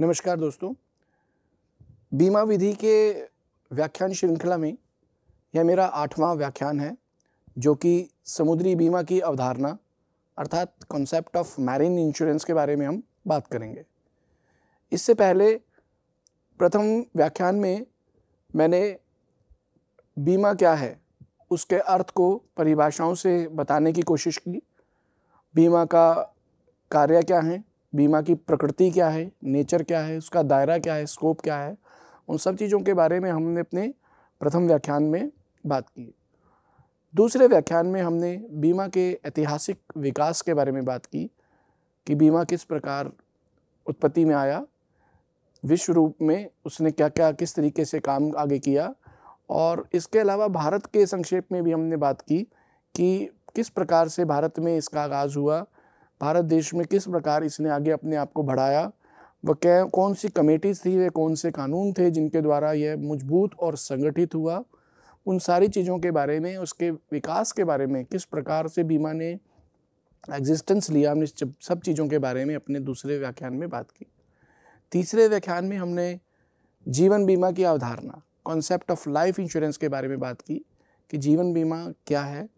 नमस्कार दोस्तों। बीमा विधि के व्याख्यान श्रृंखला में यह मेरा आठवां व्याख्यान है, जो कि समुद्री बीमा की अवधारणा, अर्थात कॉन्सेप्ट ऑफ़ मैरिन इंश्योरेंस के बारे में हम बात करेंगे। इससे पहले प्रथम व्याख्यान में मैंने बीमा क्या है, उसके अर्थ को परिभाषाओं से बताने की कोशिश की। बीमा का कार्य क्या है बीमा की प्रकृति क्या है, नेचर क्या है, उसका दायरा क्या है, स्कोप क्या है, उन सब चीज़ों के बारे में हमने अपने प्रथम व्याख्यान में बात की। दूसरे व्याख्यान में हमने बीमा के ऐतिहासिक विकास के बारे में बात की कि बीमा किस प्रकार उत्पत्ति में आया, विश्व रूप में उसने क्या क्या किस तरीके से काम आगे किया और इसके अलावा भारत के संक्षेप में भी हमने बात की कि किस प्रकार से भारत में इसका आगाज़ हुआ भारत देश में किस प्रकार इसने आगे अपने आप को बढ़ाया? वह क्या कौन सी कमेटीज थी? वे कौन से कानून थे जिनके द्वारा यह मज़बूत और संगठित हुआ? उन सारी चीज़ों के बारे में, उसके विकास के बारे में, किस प्रकार से बीमा ने एग्जिस्टेंस लिया? हमने सब चीज़ों के बारे में अपने दूसरे व्याख्यान में बात की। तीसरे व्याख्यान में हमने जीवन बीमा की अवधारणा कॉन्सेप्ट ऑफ़ लाइफ इंश्योरेंस के बारे में बात की कि जीवन बीमा क्या है?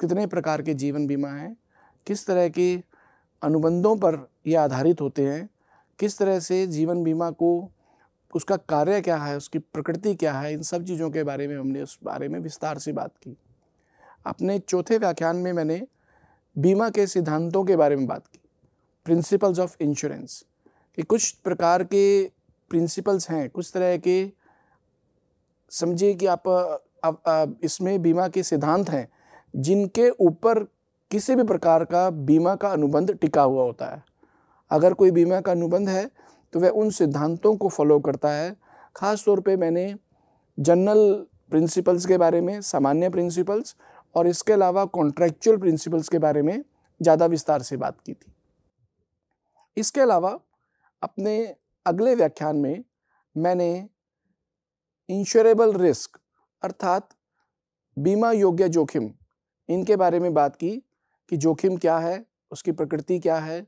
कितने प्रकार के जीवन बीमा हैं? किस तरह के अनुबंधों पर ये आधारित होते हैं। किस तरह से जीवन बीमा को उसका कार्य क्या है उसकी प्रकृति क्या है इन सब चीज़ों के बारे में हमने उस बारे में विस्तार से बात की। अपने चौथे व्याख्यान में मैंने बीमा के सिद्धांतों के बारे में बात की। प्रिंसिपल्स ऑफ़ इंश्योरेंस कि कुछ प्रकार के प्रिंसिपल्स हैं कुछ तरह के समझिए कि आप, आप इसमें बीमा के सिद्धांत हैं जिनके ऊपर किसी भी प्रकार का बीमा का अनुबंध टिका हुआ होता है। अगर कोई बीमा का अनुबंध है तो वह उन सिद्धांतों को फॉलो करता है। ख़ास तौर पे मैंने जनरल प्रिंसिपल्स के बारे में, सामान्य प्रिंसिपल्स और इसके अलावा कॉन्ट्रेक्चुअल प्रिंसिपल्स के बारे में ज़्यादा विस्तार से बात की थी। इसके अलावा अपने अगले व्याख्यान में मैंने इंश्योरेबल रिस्क अर्थात बीमा योग्य जोखिम इनके बारे में बात की। कि जोखिम क्या है, उसकी प्रकृति क्या है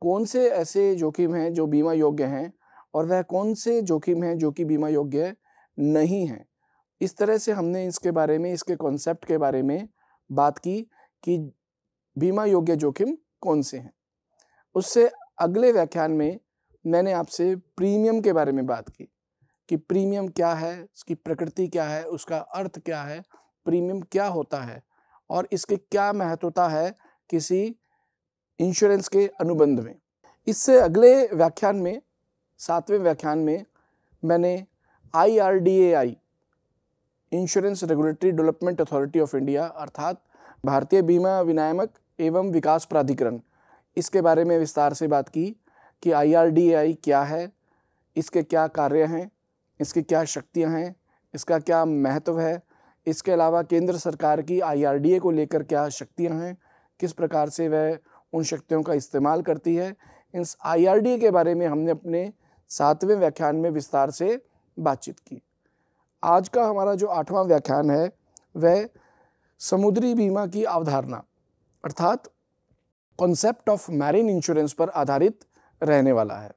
कौन से ऐसे जोखिम हैं जो बीमा योग्य हैं और वह कौन से जोखिम हैं जो कि बीमा योग्य नहीं हैं। इस तरह से हमने इसके बारे में, इसके कॉन्सेप्ट के बारे में बात की कि बीमा योग्य जोखिम कौन से हैं। उससे अगले व्याख्यान में मैंने आपसे प्रीमियम के बारे में बात की कि प्रीमियम क्या है, उसकी प्रकृति क्या है, उसका अर्थ क्या है, प्रीमियम क्या होता है और इसकी क्या महत्वता है किसी इंश्योरेंस के अनुबंध में? इससे अगले व्याख्यान में, सातवें व्याख्यान में मैंने I R D A I insurance regulatory development authority of India अर्थात भारतीय बीमा विनायमक एवं विकास प्राधिकरण, इसके बारे में विस्तार से बात की कि आई क्या है, इसके क्या कार्य हैं, इसकी क्या शक्तियाँ हैं, इसका क्या महत्व है इसके अलावा केंद्र सरकार की आईआरडीए को लेकर क्या शक्तियाँ हैं? किस प्रकार से वह उन शक्तियों का इस्तेमाल करती है? इन आईआरडीए के बारे में हमने अपने सातवें व्याख्यान में विस्तार से बातचीत की। आज का हमारा जो आठवां व्याख्यान है, वह समुद्री बीमा की अवधारणा, अर्थात कॉन्सेप्ट ऑफ़ मैरिन इंश्योरेंस पर आधारित रहने वाला है।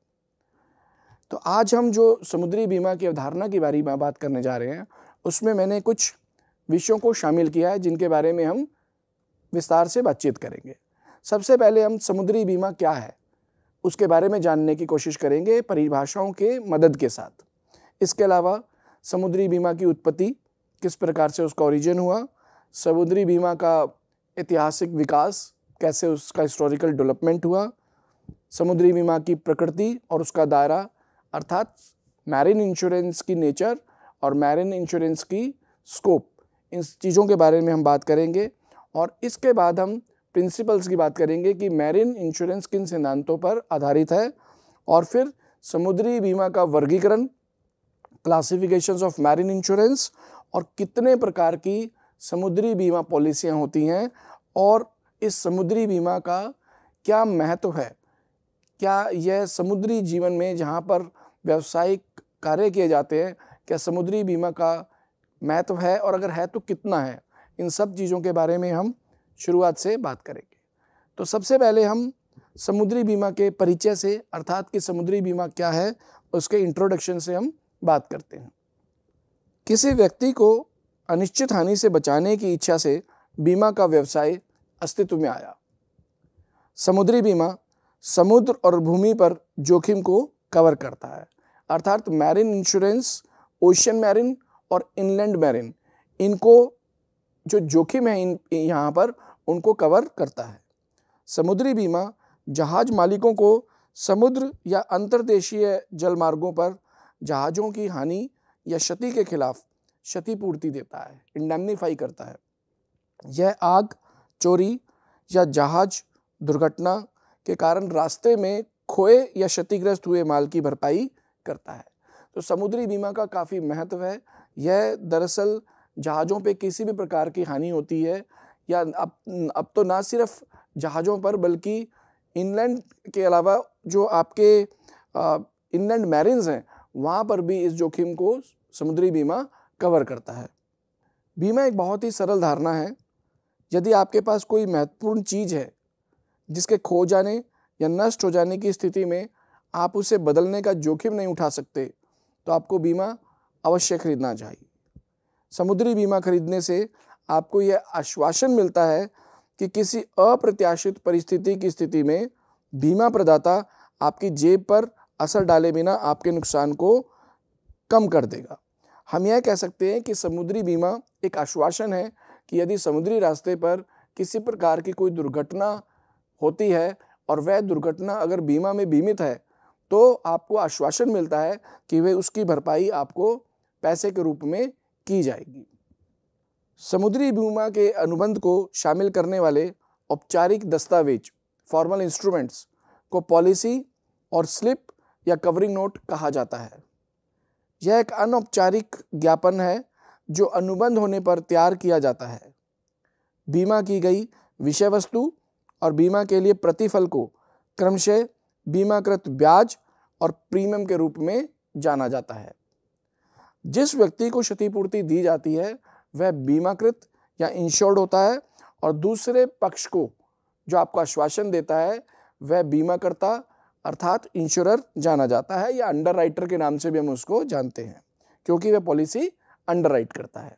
तो आज हम जो समुद्री बीमा की अवधारणा के बारे में बात करने जा रहे हैं, उसमें मैंने कुछ विषयों को शामिल किया है, जिनके बारे में हम विस्तार से बातचीत करेंगे। सबसे पहले हम समुद्री बीमा क्या है, उसके बारे में जानने की कोशिश करेंगे परिभाषाओं के मदद के साथ। इसके अलावा, समुद्री बीमा की उत्पत्ति किस प्रकार से उसका ओरिजिन हुआ, समुद्री बीमा का ऐतिहासिक विकास कैसे उसका हिस्टोरिकल डेवलपमेंट हुआ, समुद्री बीमा की प्रकृति और उसका दायरा, अर्थात मैरिन इंश्योरेंस की नेचर और मैरिन इंश्योरेंस की स्कोप इन चीज़ों के बारे में हम बात करेंगे और इसके बाद हम प्रिंसिपल्स की बात करेंगे कि मैरिन इंश्योरेंस किन सिद्धांतों पर आधारित है और फिर समुद्री बीमा का वर्गीकरण क्लासिफिकेशंस ऑफ़ मैरिन इंश्योरेंस और कितने प्रकार की समुद्री बीमा पॉलिसियाँ होती हैं और इस समुद्री बीमा का क्या महत्व है? क्या यह समुद्री जीवन में जहाँ पर व्यावसायिक कार्य किए जाते हैं, क्या समुद्री बीमा का महत्व है और अगर है तो कितना है? इन सब चीज़ों के बारे में हम शुरुआत से बात करेंगे। तो सबसे पहले हम समुद्री बीमा के परिचय से, अर्थात कि समुद्री बीमा क्या है, उसके इंट्रोडक्शन से हम बात करते हैं। किसी व्यक्ति को अनिश्चित हानि से बचाने की इच्छा से बीमा का व्यवसाय अस्तित्व में आया। समुद्री बीमा समुद्र और भूमि पर जोखिम को कवर करता है। अर्थात मैरिन इंश्योरेंस ओशियन मैरिन और इनलैंड मैरिन इनको जो जोखिम है इन, यहाँ पर उनको कवर करता है। समुद्री बीमा, जहाज़ मालिकों को समुद्र या अंतर्देशीय जलमार्गों पर जहाज़ों की हानि या क्षति के खिलाफ क्षतिपूर्ति देता है इंडेमनीफाई करता है। यह आग, चोरी या जहाज़ दुर्घटना के कारण रास्ते में खोए या क्षतिग्रस्त हुए माल की भरपाई करता है। तो समुद्री बीमा का काफ़ी महत्व है यह दरअसल जहाज़ों पे किसी भी प्रकार की हानि होती है, या अब अब तो ना सिर्फ़ जहाज़ों पर, बल्कि इनलैंड के अलावा जो आपके इनलैंड मैरिन्स हैं, वहाँ पर भी इस जोखिम को समुद्री बीमा कवर करता है। बीमा एक बहुत ही सरल धारणा है। यदि आपके पास कोई महत्वपूर्ण चीज़ है, जिसके खो जाने या नष्ट हो जाने की स्थिति में आप उसे बदलने का जोखिम नहीं उठा सकते तो आपको बीमा अवश्य खरीदना चाहिए। समुद्री बीमा खरीदने से आपको यह आश्वासन मिलता है कि किसी अप्रत्याशित परिस्थिति की स्थिति में बीमा प्रदाता आपकी जेब पर असर डाले बिना आपके नुकसान को कम कर देगा। हम यह कह सकते हैं कि समुद्री बीमा एक आश्वासन है कि यदि समुद्री रास्ते पर किसी प्रकार की कोई दुर्घटना होती है और वह दुर्घटना अगर बीमा में बीमित है तो आपको आश्वासन मिलता है कि वह उसकी भरपाई आपको पैसे के रूप में की जाएगी। समुद्री बीमा के अनुबंध को शामिल करने वाले औपचारिक दस्तावेज़ फॉर्मल इंस्ट्रूमेंट्स को पॉलिसी और स्लिप या कवरिंग नोट कहा जाता है। यह एक अनौपचारिक ज्ञापन है जो अनुबंध होने पर तैयार किया जाता है। बीमा की गई विषय वस्तु और बीमा के लिए प्रतिफल को क्रमशः बीमाकृत ब्याज और प्रीमियम के रूप में जाना जाता है। जिस व्यक्ति को क्षतिपूर्ति दी जाती है, वह बीमाकृत या इंश्योर्ड होता है और दूसरे पक्ष को जो आपको आश्वासन देता है, वह बीमाकर्ता अर्थात इंश्योरर जाना जाता है या अंडर के नाम से भी हम उसको जानते हैं, क्योंकि वह पॉलिसी अंडर करता है।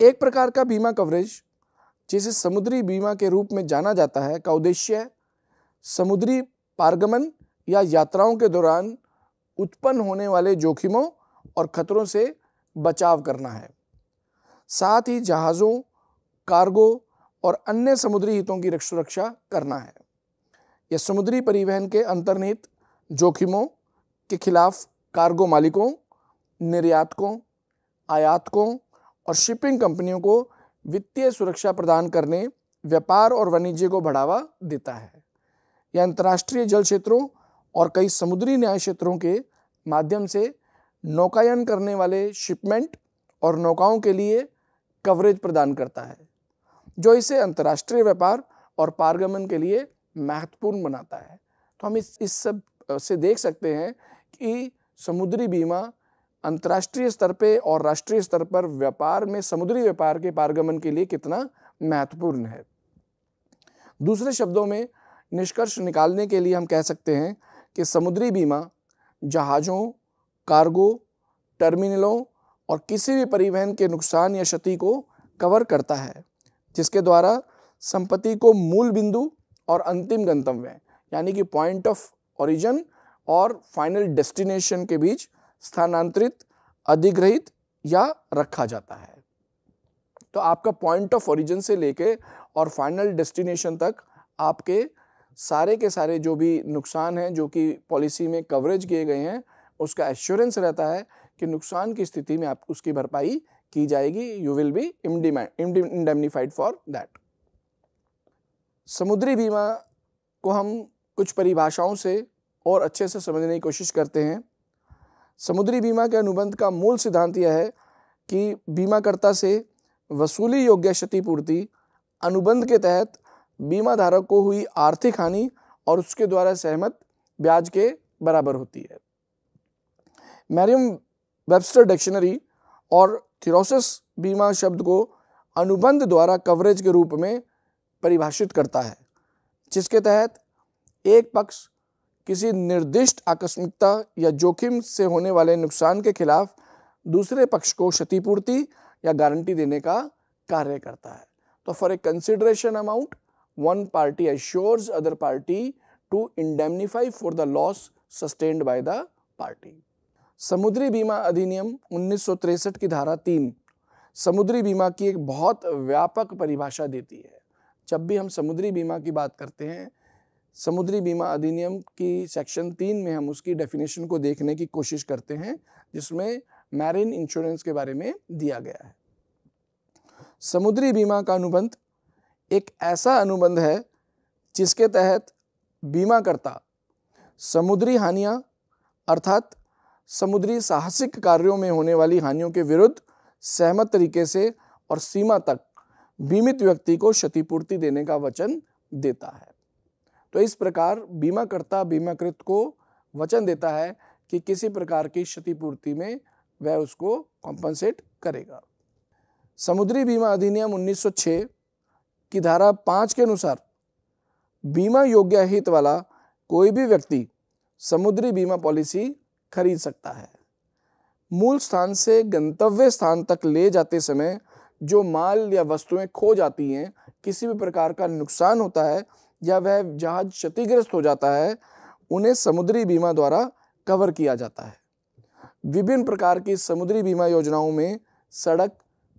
एक प्रकार का बीमा कवरेज जिसे समुद्री बीमा के रूप में जाना जाता है, का उद्देश्य समुद्री पारगमन या यात्राओं के दौरान उत्पन्न होने वाले जोखिमों और खतरों से बचाव करना है। साथ ही जहाज़ों, कार्गो और अन्य समुद्री हितों की सुरक्षा करना है। यह समुद्री परिवहन के अंतर्निहित जोखिमों के खिलाफ कार्गो मालिकों, निर्यातकों, आयातकों और शिपिंग कंपनियों को वित्तीय सुरक्षा प्रदान करने, व्यापार और वाणिज्य को बढ़ावा देता है। यह अंतर्राष्ट्रीय जल क्षेत्रों और कई समुद्री न्याय क्षेत्रों के माध्यम से नौकायन करने वाले शिपमेंट और नौकाओं के लिए कवरेज प्रदान करता है, जो इसे अंतर्राष्ट्रीय व्यापार और पारगमन के लिए महत्वपूर्ण बनाता है। तो हम इस इस सबसे देख सकते हैं कि समुद्री बीमा अंतर्राष्ट्रीय स्तर पे और राष्ट्रीय स्तर पर व्यापार में समुद्री व्यापार के पारगमन के लिए कितना महत्वपूर्ण है। दूसरे शब्दों में निष्कर्ष निकालने के लिए हम कह सकते हैं कि समुद्री बीमा जहाज़ों कार्गो, टर्मिनलों और किसी भी परिवहन के नुकसान या क्षति को कवर करता है, जिसके द्वारा संपत्ति को मूल बिंदु और अंतिम गंतव्य, यानी कि पॉइंट ऑफ़ ओरिजिन और फाइनल डेस्टिनेशन के बीच स्थानांतरित, अधिग्रहित या रखा जाता है। तो आपका पॉइंट ऑफ़ ओरिजिन से लेके और फाइनल डेस्टिनेशन तक आपके सारे के सारे जो भी नुकसान हैं, जो कि पॉलिसी में कवरेज किए गए हैं उसका एश्योरेंस रहता है कि नुकसान की स्थिति में आप उसकी भरपाई की जाएगी। You will be indemnified for that समुद्री बीमा को हम कुछ परिभाषाओं से और अच्छे से समझने की कोशिश करते हैं। समुद्री बीमा के अनुबंध का मूल सिद्धांत यह है कि बीमाकर्ता से वसूली योग्य क्षतिपूर्ति अनुबंध के तहत बीमा धारक को हुई आर्थिक हानि और उसके द्वारा सहमत ब्याज के बराबर होती है। मैरियम वेबस्टर डिक्शनरी और थिरोसिस बीमा शब्द को अनुबंध द्वारा कवरेज के रूप में परिभाषित करता है, जिसके तहत एक पक्ष किसी निर्दिष्ट आकस्मिकता या जोखिम से होने वाले नुकसान के खिलाफ दूसरे पक्ष को क्षतिपूर्ति या गारंटी देने का कार्य करता है। तो for a consideration amount one party assures other party to indemnify for the loss sustained by the party समुद्री बीमा अधिनियम उन्नीस की धारा तीन समुद्री बीमा की एक बहुत व्यापक परिभाषा देती है। जब भी हम समुद्री बीमा की बात करते हैं, समुद्री बीमा अधिनियम की सेक्शन तीन में हम उसकी डेफिनेशन को देखने की कोशिश करते हैं, जिसमें मैरिन इंश्योरेंस के बारे में दिया गया है। समुद्री बीमा का अनुबंध एक ऐसा अनुबंध है जिसके तहत बीमाकर्ता समुद्री हानियाँ अर्थात समुद्री साहसिक कार्यों में होने वाली हानियों के विरुद्ध सहमत तरीके से और सीमा तक बीमित व्यक्ति को क्षतिपूर्ति देने का वचन देता है। तो इस प्रकार बीमाकर्ता बीमाकृत को वचन देता है कि किसी प्रकार की क्षतिपूर्ति में वह उसको कॉम्पनसेट करेगा। समुद्री बीमा अधिनियम 1906 की धारा पाँच के अनुसार बीमा योग्य हित वाला कोई भी व्यक्ति समुद्री बीमा पॉलिसी खरीद सकता है। मूल स्थान से गंतव्य स्थान तक ले जाते समय जो माल या वस्तुएँ खो जाती हैं, किसी भी प्रकार का नुकसान होता है या वह जहाज़ क्षतिग्रस्त हो जाता है, उन्हें समुद्री बीमा द्वारा कवर किया जाता है। विभिन्न प्रकार की समुद्री बीमा योजनाओं में सड़क,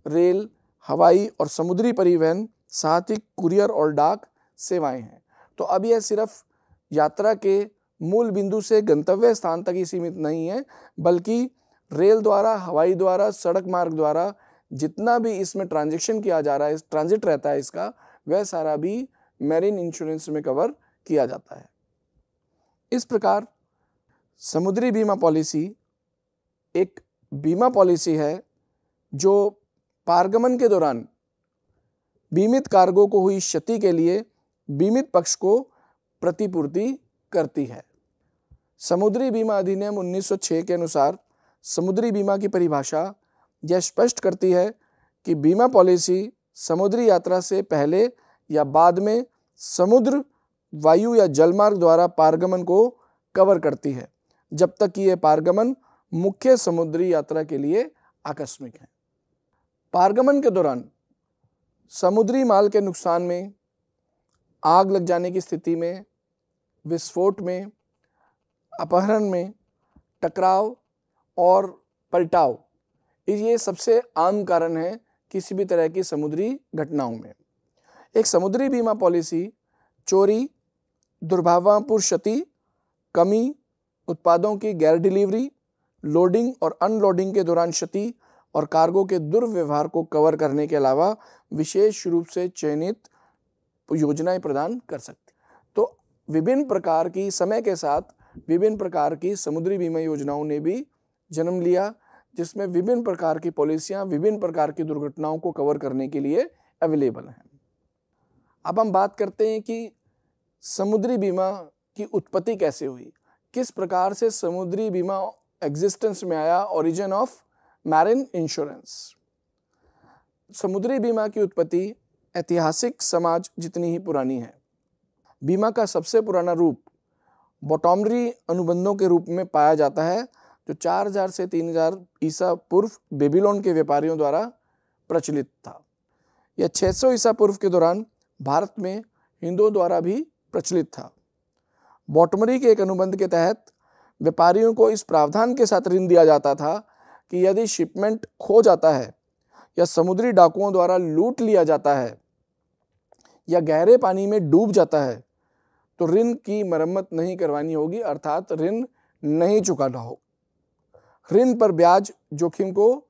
रेल, हवाई और समुद्री परिवहन साथ ही कुरियर और डाक सेवाएँ हैं। तो अब यह सिर्फ़ यात्रा के मूल बिंदु से गंतव्य स्थान तक ही सीमित नहीं है, बल्कि रेल द्वारा, हवाई द्वारा, सड़क मार्ग द्वारा जितना भी इसमें ट्रांजेक्शन किया जा रहा है ट्रांजिट रहता है इसका, वह सारा भी मैरिन इंश्योरेंस में कवर किया जाता है। इस प्रकार समुद्री बीमा पॉलिसी एक बीमा पॉलिसी है जो पारगमन के दौरान बीमित कार्गो को हुई क्षति के लिए बीमित पक्ष को प्रतिपूर्ति करती है। समुद्री बीमा अधिनियम 1906 के अनुसार समुद्री बीमा की परिभाषा यह स्पष्ट करती है कि बीमा पॉलिसी समुद्री यात्रा से पहले या बाद में समुद्र, वायु या जलमार्ग द्वारा पारगमन को कवर करती है, जब तक कि यह पारगमन मुख्य समुद्री यात्रा के लिए आकस्मिक है। पारगमन के दौरान समुद्री माल के नुकसान में, आग लग जाने की स्थिति में विस्फोट में, अपहरण में, टकराव और पलटाव। ये सबसे आम कारण है किसी भी तरह की समुद्री घटनाओं में। एक समुद्री बीमा पॉलिसी, चोरी, दुर्भावनापूर्ण क्षति, कमी, उत्पादों की गैर डिलीवरी, लोडिंग और अनलोडिंग के दौरान क्षति और कार्गो के दुर्व्यवहार को कवर करने के अलावा विशेष रूप से चयनित योजनाएँ प्रदान कर सकती विभिन्न प्रकार की, समय के साथ विभिन्न प्रकार की समुद्री बीमा योजनाओं ने भी जन्म लिया, जिसमें विभिन्न प्रकार की पॉलिसियाँ, विभिन्न प्रकार की दुर्घटनाओं को कवर करने के लिए अवेलेबल हैं। अब हम बात करते हैं कि समुद्री बीमा की उत्पत्ति कैसे हुई? किस प्रकार से समुद्री बीमा एग्जिस्टेंस में आया? ओरिजिन ऑफ़ मैरिन इंश्योरेंस समुद्री बीमा की उत्पत्ति ऐतिहासिक समाज जितनी ही पुरानी है। बीमा का सबसे पुराना रूप बॉटोमरी अनुबंधों के रूप में पाया जाता है, जो 4000 से 3000 ईसा पूर्व बेबीलोन के व्यापारियों द्वारा प्रचलित था। यह 600 ईसा पूर्व के दौरान भारत में हिंदुओं द्वारा भी प्रचलित था। बॉटमरी के एक अनुबंध के तहत व्यापारियों को इस प्रावधान के साथ ऋण दिया जाता था कि यदि शिपमेंट खो जाता है या समुद्री डाकुओं द्वारा लूट लिया जाता है या गहरे पानी में डूब जाता है तो ऋण की मरम्मत नहीं करवानी होगी, अर्थात ऋण नहीं चुकाना हो। ऋण पर ब्याज जोखिम को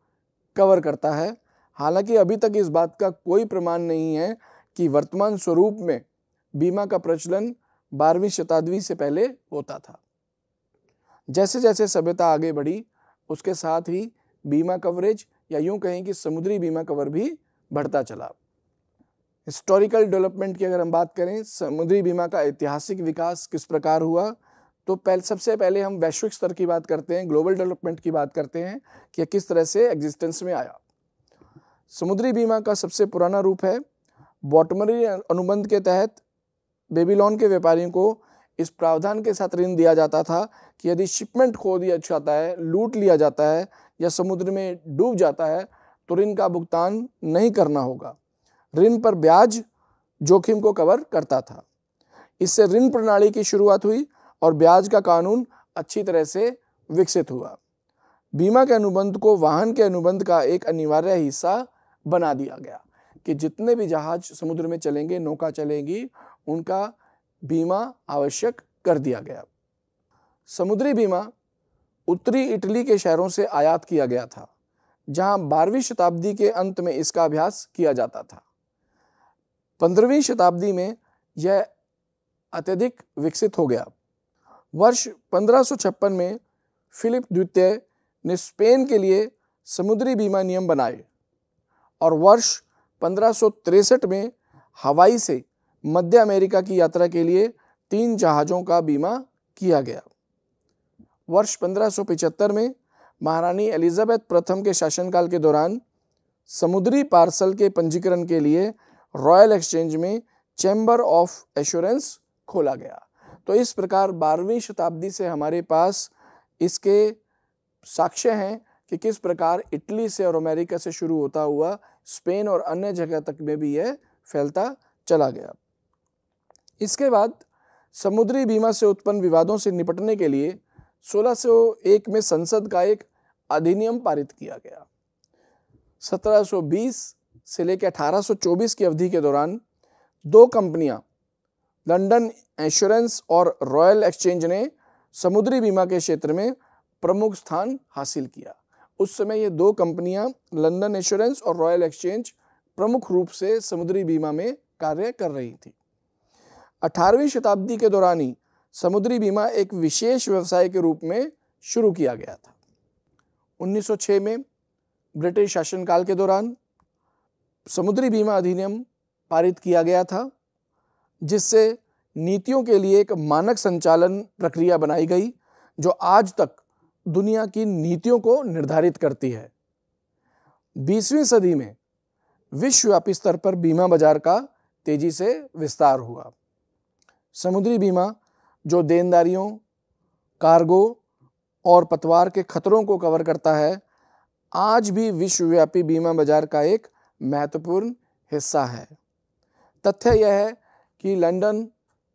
कवर करता है। हालाँकि अभी तक इस बात का कोई प्रमाण नहीं है कि वर्तमान स्वरूप में बीमा का प्रचलन बारहवीं शताब्दी से पहले होता था। जैसे जैसे सभ्यता आगे बढ़ी, उसके साथ ही बीमा कवरेज या यूँ कहें कि समुद्री बीमा कवर भी बढ़ता चला। हिस्टोरिकल डेवलपमेंट की अगर हम बात करें, समुद्री बीमा का ऐतिहासिक विकास किस प्रकार हुआ? तो पहले, सबसे पहले हम वैश्विक स्तर की बात करते हैं ग्लोबल डेवलपमेंट की बात करते हैं कि किस तरह से एग्जिस्टेंस में आया। समुद्री बीमा का सबसे पुराना रूप है। बॉटमरी अनुबंध के तहत बेबीलोन के व्यापारियों को इस प्रावधान के साथ ऋण दिया जाता था कि यदि शिपमेंट खो दिया जाता है, लूट लिया जाता है या समुद्र में डूब जाता है तो ऋण का भुगतान नहीं करना होगा। ऋण पर ब्याज जोखिम को कवर करता था। इससे ऋण प्रणाली की शुरुआत हुई और ब्याज का कानून अच्छी तरह से विकसित हुआ। बीमा के अनुबंध को वाहन के अनुबंध का एक अनिवार्य हिस्सा बना दिया गया कि जितने भी जहाज़ समुद्र में चलेंगे, नौका चलेंगी, उनका बीमा आवश्यक कर दिया गया। समुद्री बीमा उत्तरी इटली के शहरों से आयात किया गया था, जहाँ बारहवीं शताब्दी के अंत में इसका अभ्यास किया जाता था। पंद्रहवीं शताब्दी में यह अत्यधिक विकसित हो गया। वर्ष पंद्रह में फिलिप द्वितीय ने स्पेन के लिए समुद्री बीमा नियम बनाए और वर्ष पंद्रह में हवाई से मध्य अमेरिका की यात्रा के लिए तीन जहाज़ों का बीमा किया गया। वर्ष 1575 में महारानी एलिजाबेथ प्रथम के शासनकाल के दौरान समुद्री पार्सल के पंजीकरण के लिए रॉयल एक्सचेंज में चैम्बर ऑफ़ एश्योरेंस खोला गया। तो इस प्रकार बारहवीं शताब्दी से हमारे पास इसके साक्ष्य हैं कि किस प्रकार इटली से और अमेरिका से शुरू होता हुआ स्पेन और अन्य जगह तक में भी यह फैलता चला गया। इसके बाद समुद्री बीमा से उत्पन्न विवादों से निपटने के लिए 1601 में संसद का एक अधिनियम पारित किया गया। 1720 से लेकर 1824 की अवधि के दौरान दो कंपनियाँ, लंदन इंश्योरेंस और रॉयल एक्सचेंज ने समुद्री बीमा के क्षेत्र में प्रमुख स्थान हासिल किया। उस समय ये दो कंपनियाँ, लंदन इंश्योरेंस और रॉयल एक्सचेंज, प्रमुख रूप से समुद्री बीमा में कार्य कर रही थी। 18वीं शताब्दी के दौरान ही समुद्री बीमा एक विशेष व्यवसाय के रूप में शुरू किया गया था। 1906 में ब्रिटिश शासनकाल के दौरान समुद्री बीमा अधिनियम पारित किया गया था, जिससे नीतियों के लिए एक मानक संचालन प्रक्रिया बनाई गई, जो आज तक दुनिया की नीतियों को निर्धारित करती है। बीसवीं सदी में विश्वव्यापी स्तर पर बीमा बाज़ार का तेज़ी से विस्तार हुआ। समुद्री बीमा, जो देनदारियों, कार्गो और पतवार के खतरों को कवर करता है, आज भी विश्वव्यापी बीमा बाज़ार का एक महत्वपूर्ण हिस्सा है। तथ्य यह है कि लंदन,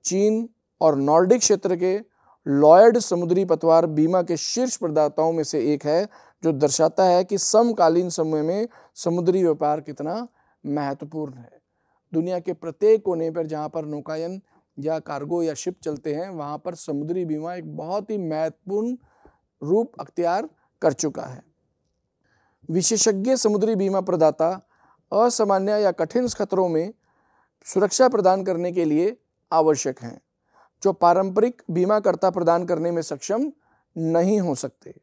चीन और नॉर्डिक क्षेत्र के लॉयड समुद्री पतवार बीमा के शीर्ष प्रदाताओं में से एक है, जो दर्शाता है कि समकालीन समय में समुद्री व्यापार कितना महत्वपूर्ण है। दुनिया के प्रत्येक कोने पर जहाँ पर नौकायन या कार्गो या शिप चलते हैं, वहाँ पर समुद्री बीमा एक बहुत ही महत्वपूर्ण रूप अख्तियार कर चुका है। विशेषज्ञ समुद्री बीमा प्रदाता असामान्य या कठिन खतरों में सुरक्षा प्रदान करने के लिए आवश्यक हैं, जो पारंपरिक बीमाकर्ता प्रदान करने में सक्षम नहीं हो सकते।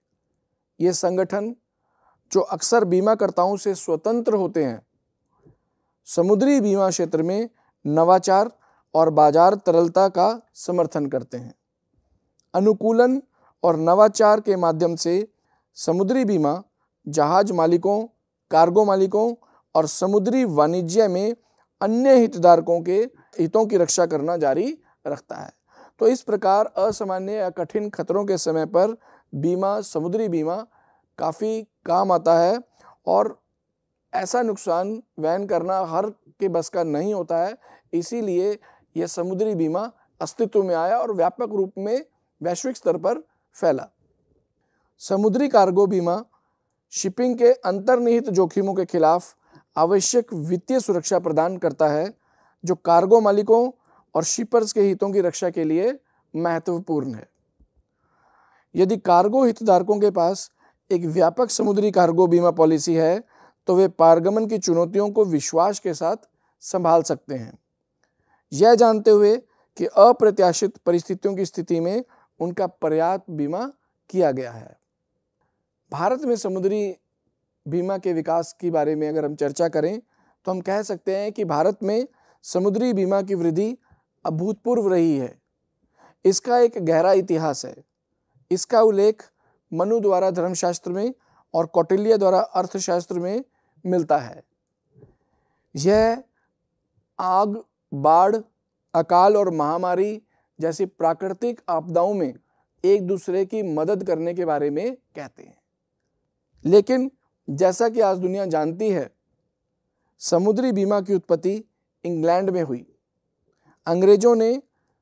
ये संगठन, जो अक्सर बीमाकर्ताओं से स्वतंत्र होते हैं, समुद्री बीमा क्षेत्र में नवाचार और बाज़ार तरलता का समर्थन करते हैं। अनुकूलन और नवाचार के माध्यम से समुद्री बीमा, जहाज़ मालिकों, कार्गो मालिकों और समुद्री वाणिज्य में अन्य हितधारकों के हितों की रक्षा करना जारी रखता है। तो इस प्रकार असामान्य या कठिन खतरों के समय पर बीमा, समुद्री बीमा काफ़ी काम आता है और ऐसा नुकसान वहन करना हर के बस का नहीं होता है। इसीलिए यह समुद्री बीमा अस्तित्व में आया और व्यापक रूप में वैश्विक स्तर पर फैला। समुद्री कार्गो बीमा, शिपिंग के अंतर्निहित जोखिमों के खिलाफ आवश्यक वित्तीय सुरक्षा प्रदान करता है, जो कार्गो मालिकों और शिपर्स के हितों की रक्षा के लिए महत्वपूर्ण है। यदि कार्गो हितधारकों के पास एक व्यापक समुद्री कार्गो बीमा पॉलिसी है तो वे पारगमन की चुनौतियों को विश्वास के साथ संभाल सकते हैं। यह जानते हुए कि अप्रत्याशित परिस्थितियों की स्थिति में उनका पर्याप्त बीमा किया गया है। भारत में समुद्री बीमा के विकास के बारे में अगर हम चर्चा करें तो हम कह सकते हैं कि भारत में समुद्री बीमा की वृद्धि अभूतपूर्व रही है। इसका एक गहरा इतिहास है। इसका उल्लेख मनु द्वारा धर्मशास्त्र में और कौटिल्य द्वारा अर्थशास्त्र में मिलता है। यह आग, बाढ़, अकाल और महामारी जैसी प्राकृतिक आपदाओं में एक दूसरे की मदद करने के बारे में कहते हैं। लेकिन जैसा कि आज दुनिया जानती है, समुद्री बीमा की उत्पत्ति इंग्लैंड में हुई। अंग्रेज़ों ने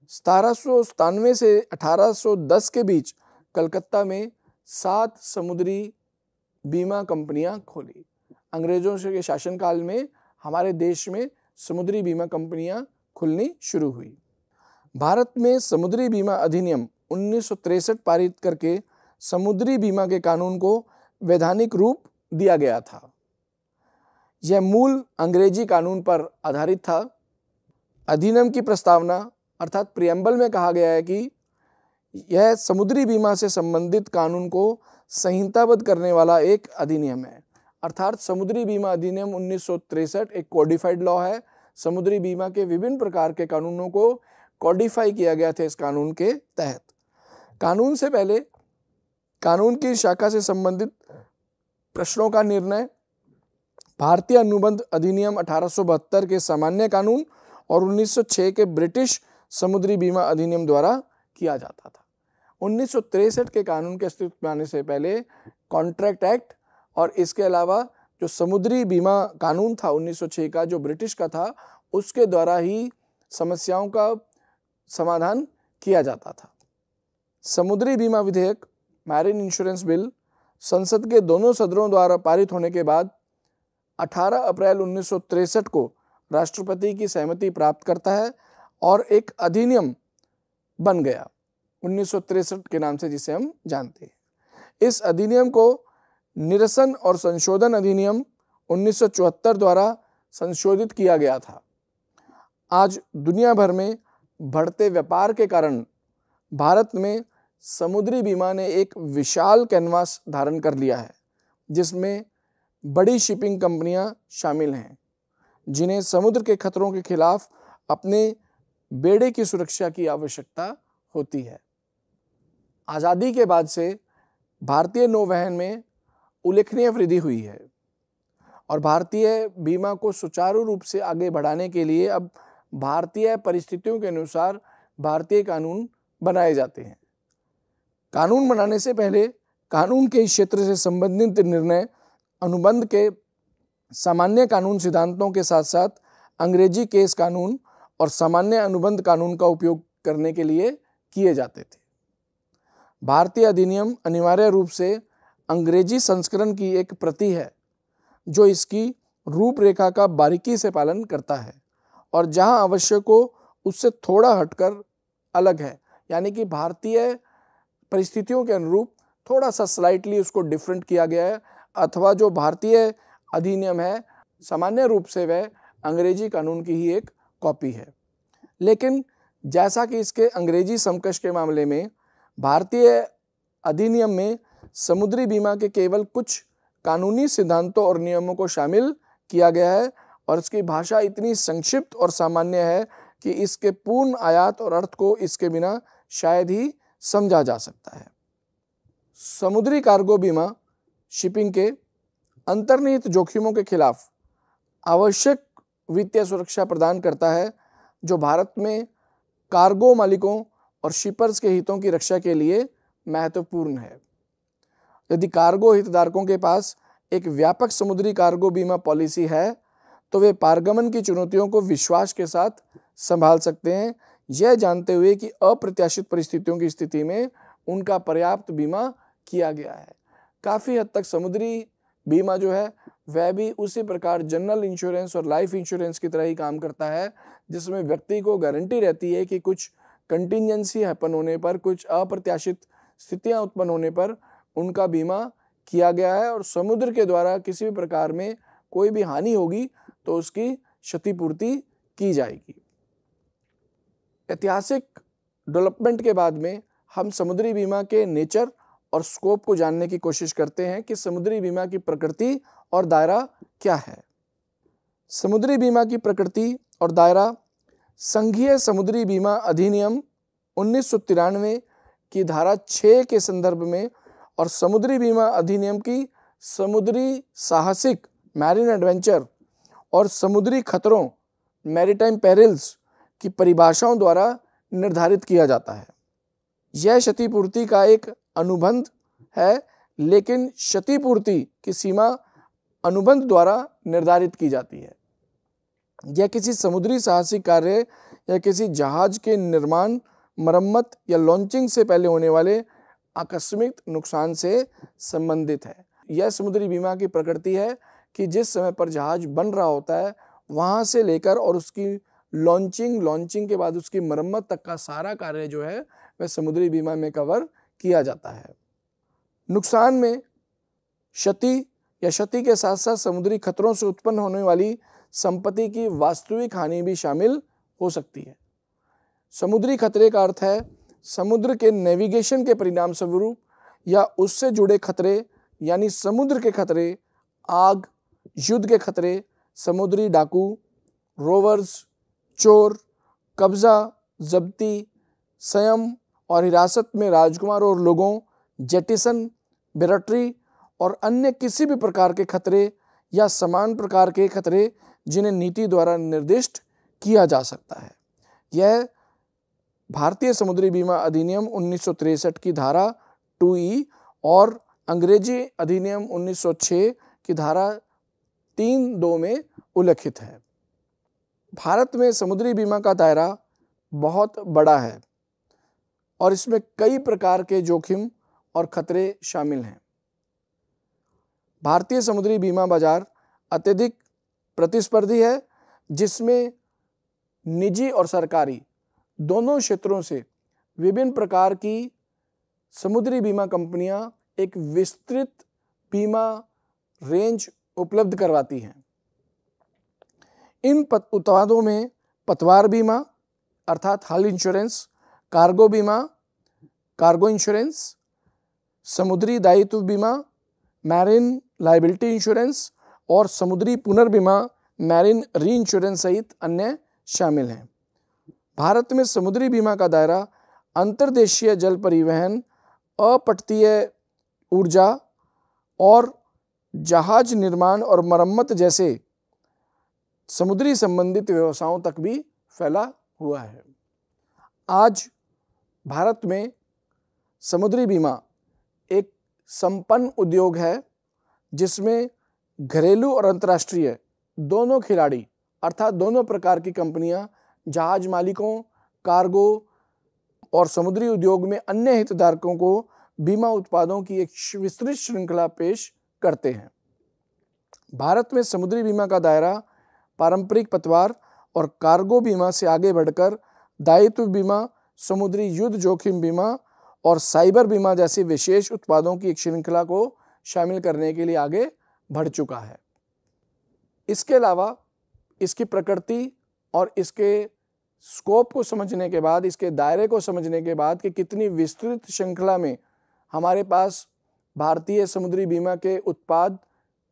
सतारह से 1810 के बीच कलकत्ता में सात समुद्री बीमा कंपनियाँ खोली। अंग्रेज़ों के शासनकाल में हमारे देश में समुद्री बीमा कंपनियाँ खुलनी शुरू हुई। भारत में समुद्री बीमा अधिनियम उन्नीस पारित करके समुद्री बीमा के कानून को वैधानिक रूप दिया गया था। यह मूल अंग्रेज़ी कानून पर आधारित था। अधिनियम की प्रस्तावना, अर्थात प्रियम्बल में कहा गया है कि यह समुद्री बीमा से संबंधित कानून को संहिताबद्ध करने वाला एक अधिनियम है। अर्थात समुद्री बीमा अधिनियम उन्नीस एक कोडिफाइड लॉ है। समुद्री बीमा के विभिन्न प्रकार के कानूनों को कोडिफाई किया गया था इस कानून के तहत। कानून से पहले, कानून की शाखा से संबंधित प्रश्नों का निर्णय, भारतीय अनुबंध अधिनियम अठारह सौ बहत्तर के सामान्य कानून और 1906 के ब्रिटिश समुद्री बीमा अधिनियम द्वारा किया जाता था। उन्नीस के कानून के अस्तित्व में आने से पहले कॉन्ट्रैक्ट एक्ट और इसके अलावा जो समुद्री बीमा कानून था 1906 का, जो ब्रिटिश का था, उसके द्वारा ही समस्याओं का समाधान किया जाता था। समुद्री बीमा विधेयक मैरिन इंश्योरेंस बिल संसद के दोनों सदनों द्वारा पारित होने के बाद 18 अप्रैल उन्नीस को राष्ट्रपति की सहमति प्राप्त करता है और एक अधिनियम बन गया, उन्नीस के नाम से जिसे हम जानते हैं। इस अधिनियम को निरसन और संशोधन अधिनियम 1974 द्वारा संशोधित किया गया था। आज दुनिया भर में बढ़ते व्यापार के कारण भारत में समुद्री बीमा ने एक विशाल कैनवास धारण कर लिया है, जिसमें बड़ी शिपिंग कंपनियाँ शामिल हैं, जिन्हें समुद्र के खतरों के खिलाफ अपने बेड़े की सुरक्षा की आवश्यकता होती है। आज़ादी के बाद से भारतीय नौवहन में उल्लेखनीय वृद्धि हुई है और भारतीय बीमा को सुचारू रूप से आगे बढ़ाने के लिए अब भारतीय परिस्थितियों के अनुसार भारतीय कानून बनाए जाते हैं। कानून बनाने से पहले कानून के क्षेत्र से संबंधित निर्णय, अनुबंध के सामान्य कानून सिद्धांतों के साथ साथ अंग्रेज़ी केस कानून और सामान्य अनुबंध कानून का उपयोग करने के लिए किए जाते थे। भारतीय अधिनियम अनिवार्य रूप से अंग्रेज़ी संस्करण की एक प्रति है, जो इसकी रूपरेखा का बारीकी से पालन करता है और जहाँ आवश्यक हो उससे थोड़ा हटकर अलग है, यानी कि भारतीय परिस्थितियों के अनुरूप थोड़ा सा स्लाइटली उसको डिफरेंट किया गया है, अथवा जो भारतीय अधिनियम है, सामान्य रूप से वह अंग्रेज़ी कानून की ही एक कॉपी है। लेकिन जैसा कि इसके अंग्रेज़ी समकश के मामले में भारतीय अधिनियम में समुद्री बीमा के केवल कुछ कानूनी सिद्धांतों और नियमों को शामिल किया गया है और इसकी भाषा इतनी संक्षिप्त और सामान्य है कि इसके पूर्ण आयात और अर्थ को इसके बिना शायद ही समझा जा सकता है। समुद्री कार्गो बीमा शिपिंग के अंतर्निहित जोखिमों के खिलाफ आवश्यक वित्तीय सुरक्षा प्रदान करता है, जो भारत में कार्गो मालिकों और शिपर्स के हितों की रक्षा के लिए महत्वपूर्ण है। यदि कार्गो हितधारकों के पास एक व्यापक समुद्री कार्गो बीमा पॉलिसी है तो वे पारगमन की चुनौतियों को विश्वास के साथ संभाल सकते हैं यह जानते हुए कि अप्रत्याशित परिस्थितियों की स्थिति में उनका पर्याप्त बीमा किया गया है। काफ़ी हद तक समुद्री बीमा जो है, वह भी उसी प्रकार जनरल इंश्योरेंस और लाइफ इंश्योरेंस की तरह ही काम करता है, जिसमें व्यक्ति को गारंटी रहती है कि कुछ कंटिजेंसी हैपन होने पर, कुछ अप्रत्याशित स्थितियाँ उत्पन्न होने पर उनका बीमा किया गया है और समुद्र के द्वारा किसी भी प्रकार में कोई भी हानि होगी तो उसकी क्षतिपूर्ति की जाएगी। ऐतिहासिक डेवलपमेंट के बाद में हम समुद्री बीमा के नेचर और स्कोप को जानने की कोशिश करते हैं कि समुद्री बीमा की प्रकृति और दायरा क्या है। समुद्री बीमा की प्रकृति और दायरा, संघीय समुद्री बीमा अधिनियम उन्नीस सौ तिरानवे की धारा 6 के संदर्भ में और समुद्री बीमा अधिनियम की समुद्री साहसिक, मैरिन एडवेंचर और समुद्री खतरों, मैरीटाइम पेरिल्स की परिभाषाओं द्वारा निर्धारित किया जाता है। यह क्षतिपूर्ति का एक अनुबंध है, लेकिन क्षतिपूर्ति की सीमा अनुबंध द्वारा निर्धारित की जाती है। यह किसी समुद्री साहसिक कार्य या किसी जहाज़ के निर्माण, मरम्मत या लॉन्चिंग से पहले होने वाले आकस्मिक नुकसान से संबंधित है। यह समुद्री बीमा की प्रकृति है कि जिस समय पर जहाज़ बन रहा होता है, वहाँ से लेकर और उसकी लॉन्चिंग लॉन्चिंग के बाद उसकी मरम्मत तक का सारा कार्य जो है, वह समुद्री बीमा में कवर किया जाता है। नुकसान में क्षति या क्षति के साथ साथ समुद्री खतरों से उत्पन्न होने वाली संपत्ति की वास्तविक हानि भी शामिल हो सकती है। समुद्री खतरे का अर्थ है, समुद्र के नेविगेशन के परिणाम स्वरूप या उससे जुड़े खतरे, यानी समुद्र के खतरे, आग, युद्ध के खतरे, समुद्री डाकू रोवर्स चोर, कब्जा, जब्ती, संयम और हिरासत में राजकुमार और लोगों, जेटिसन, बेरटरी और अन्य किसी भी प्रकार के खतरे या समान प्रकार के खतरे जिन्हें नीति द्वारा निर्दिष्ट किया जा सकता है। यह भारतीय समुद्री बीमा अधिनियम उन्नीस की धारा टू ई और अंग्रेज़ी अधिनियम 1906 की धारा तीन दो में उल्लिखित है। भारत में समुद्री बीमा का दायरा बहुत बड़ा है और इसमें कई प्रकार के जोखिम और खतरे शामिल हैं। भारतीय समुद्री बीमा बाज़ार अत्यधिक प्रतिस्पर्धी है, जिसमें निजी और सरकारी दोनों क्षेत्रों से विभिन्न प्रकार की समुद्री बीमा कंपनियाँ एक विस्तृत बीमा रेंज उपलब्ध करवाती हैं। इन उत्पादों में पतवार बीमा, अर्थात हल इंश्योरेंस कार्गो बीमा कार्गो इंश्योरेंस समुद्री दायित्व बीमा मैरिन लाइबिलिटी इंश्योरेंस और समुद्री पुनर्बीमा मैरिन री इंश्योरेंस सहित अन्य शामिल हैं। भारत में समुद्री बीमा का दायरा अंतर्देशीय जल परिवहन अपटतीय ऊर्जा और जहाज़ निर्माण और मरम्मत जैसे समुद्री संबंधित व्यवसायों तक भी फैला हुआ है। आज भारत में समुद्री बीमा एक संपन्न उद्योग है, जिसमें घरेलू और अंतर्राष्ट्रीय दोनों खिलाड़ी अर्थात दोनों प्रकार की कंपनियाँ, जहाज़ मालिकों, कार्गो और समुद्री उद्योग में अन्य हितधारकों को बीमा उत्पादों की एक विस्तृत श्रृंखला पेश करते हैं। भारत में समुद्री बीमा का दायरा पारंपरिक पतवार और कार्गो बीमा से आगे बढ़कर दायित्व बीमा, समुद्री युद्ध जोखिम बीमा और साइबर बीमा जैसे विशेष उत्पादों की एक श्रृंखला को शामिल करने के लिए आगे बढ़ चुका है। इसके अलावा इसकी प्रकृति और इसके स्कोप को समझने के बाद, इसके दायरे को समझने के बाद कि कितनी विस्तृत श्रृंखला में हमारे पास भारतीय समुद्री बीमा के उत्पाद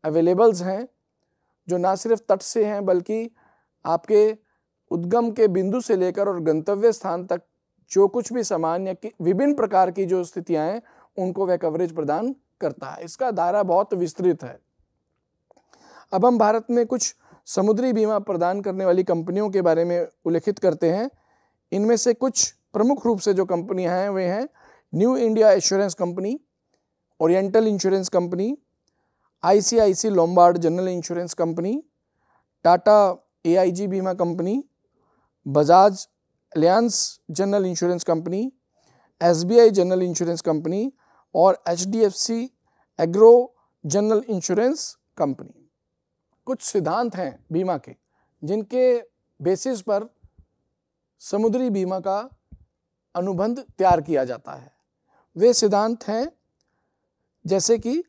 अवेलेबल्स हैं जो ना सिर्फ़ तट से हैं, बल्कि आपके उद्गम के बिंदु से लेकर और गंतव्य स्थान तक जो कुछ भी सामान या विभिन्न प्रकार की जो स्थितियाँ हैं, उनको वह कवरेज प्रदान करता है। इसका दायरा बहुत विस्तृत है। अब हम भारत में कुछ समुद्री बीमा प्रदान करने वाली कंपनियों के बारे में उल्लेखित करते हैं। इनमें से कुछ प्रमुख रूप से जो कंपनियाँ हैं, वे हैं new India insurance company, oriental insurance company ICIC Lombard general insurance company, Tata AIG बीमा company, Bajaj Allianz general insurance company, SBI general insurance company और HDFC agro general insurance company. कुछ सिद्धांत हैं बीमा के, जिनके बेसिस पर समुद्री बीमा का अनुबंध तैयार किया जाता है। वे सिद्धांत हैं, जैसे कि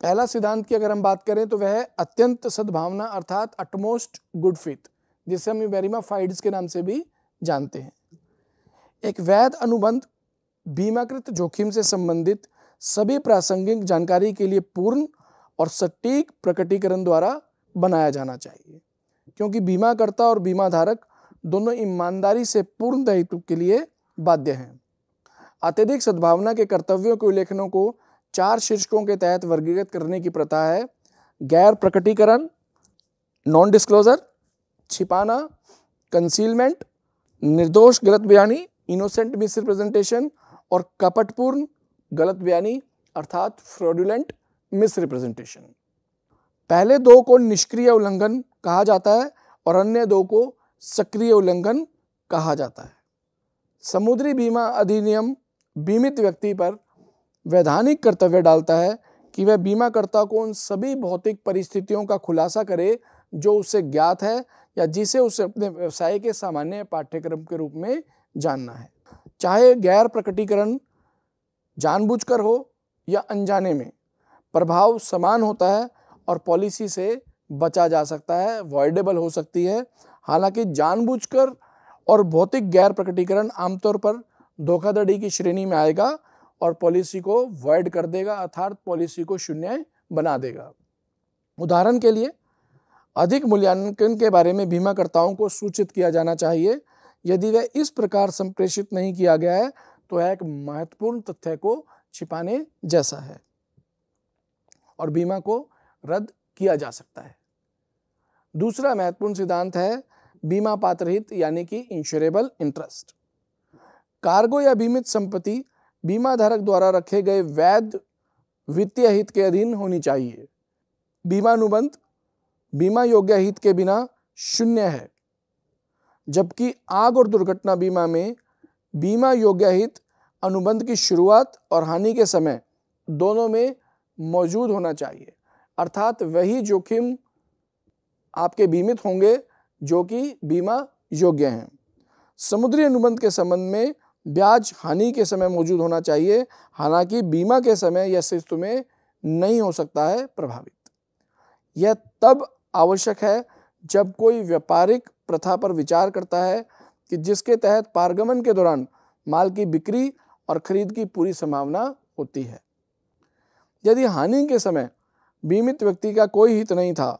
पहला सिद्धांत की अगर हम बात करें तो वह है अत्यंत सद्भावना अर्थात अटमोस्ट गुड फिथ जिसे हम बेरिमा फाइड्स के नाम से भी जानते हैं। एक वैध अनुबंध, बीमाकृत जोखिम से संबंधित सभी प्रासंगिक जानकारी के लिए पूर्ण और सटीक प्रकटीकरण द्वारा बनाया जाना चाहिए, क्योंकि बीमाकर्ता और बीमा धारक दोनों ईमानदारी से पूर्ण दायित्व के लिए बाध्य हैं। अत्यधिक सद्भावना के कर्तव्यों के उल्लेखनों को चार शीर्षकों के तहत वर्गीकृत करने की प्रथा है। गैर प्रकटीकरण नॉन डिस्क्लोजर छिपाना कंसीलमेंट निर्दोष, गलत बयानी इनोसेंट मिसरिप्रेजेंटेशन और कपटपूर्ण, गलत बयानी, अर्थात फ्रॉडुलेंट मिसरिप्रेजेंटेशन पहले दो को निष्क्रिय उल्लंघन कहा जाता है और अन्य दो को सक्रिय उल्लंघन कहा जाता है। समुद्री बीमा अधिनियम बीमित व्यक्ति पर वैधानिक कर्तव्य डालता है कि वह बीमाकर्ता को उन सभी भौतिक परिस्थितियों का खुलासा करे जो उसे ज्ञात है या जिसे उसे अपने व्यवसाय के सामान्य पाठ्यक्रम के रूप में जानना है। चाहे गैर प्रकटीकरण, जानबूझकर हो या अनजाने में, प्रभाव समान होता है और पॉलिसी से बचा जा सकता है वॉइडेबल हो सकती है। हालाँकि जानबूझकर और भौतिक गैर प्रकटीकरण आमतौर पर धोखाधड़ी की श्रेणी में आएगा और पॉलिसी को वॉइड कर देगा, अर्थात पॉलिसी को शून्य बना देगा। उदाहरण के लिए, अधिक मूल्यांकन के बारे में बीमाकर्ताओं को सूचित किया जाना चाहिए। यदि वह इस प्रकार संप्रेषित नहीं किया गया है तो यह एक महत्वपूर्ण तथ्य को छिपाने जैसा है और बीमा को रद्द किया जा सकता है। दूसरा महत्वपूर्ण सिद्धांत है, बीमा पात्र हित यानी कि इंश्योरेबल इंटरेस्ट कार्गो या बीमित संपत्ति बीमा धारक द्वारा रखे गए वैध वित्तीय हित के अधीन होनी चाहिए। बीमा अनुबंध बीमा योग्य हित के बिना शून्य है, जबकि आग और दुर्घटना बीमा में बीमा योग्य हित, अनुबंध की शुरुआत और हानि के समय दोनों में मौजूद होना चाहिए। अर्थात वही जोखिम आपके बीमित होंगे जो कि बीमा योग्य हैं। समुद्री अनुबंध के संबंध में ब्याज हानि के समय मौजूद होना चाहिए, हालाँकि बीमा के समय यह अस्तित्व में नहीं हो सकता है प्रभावित। यह तब आवश्यक है जब कोई व्यापारिक प्रथा पर विचार करता है कि जिसके तहत पारगमन के दौरान माल की बिक्री और खरीद की पूरी संभावना होती है। यदि हानि के समय बीमित व्यक्ति का कोई हित नहीं था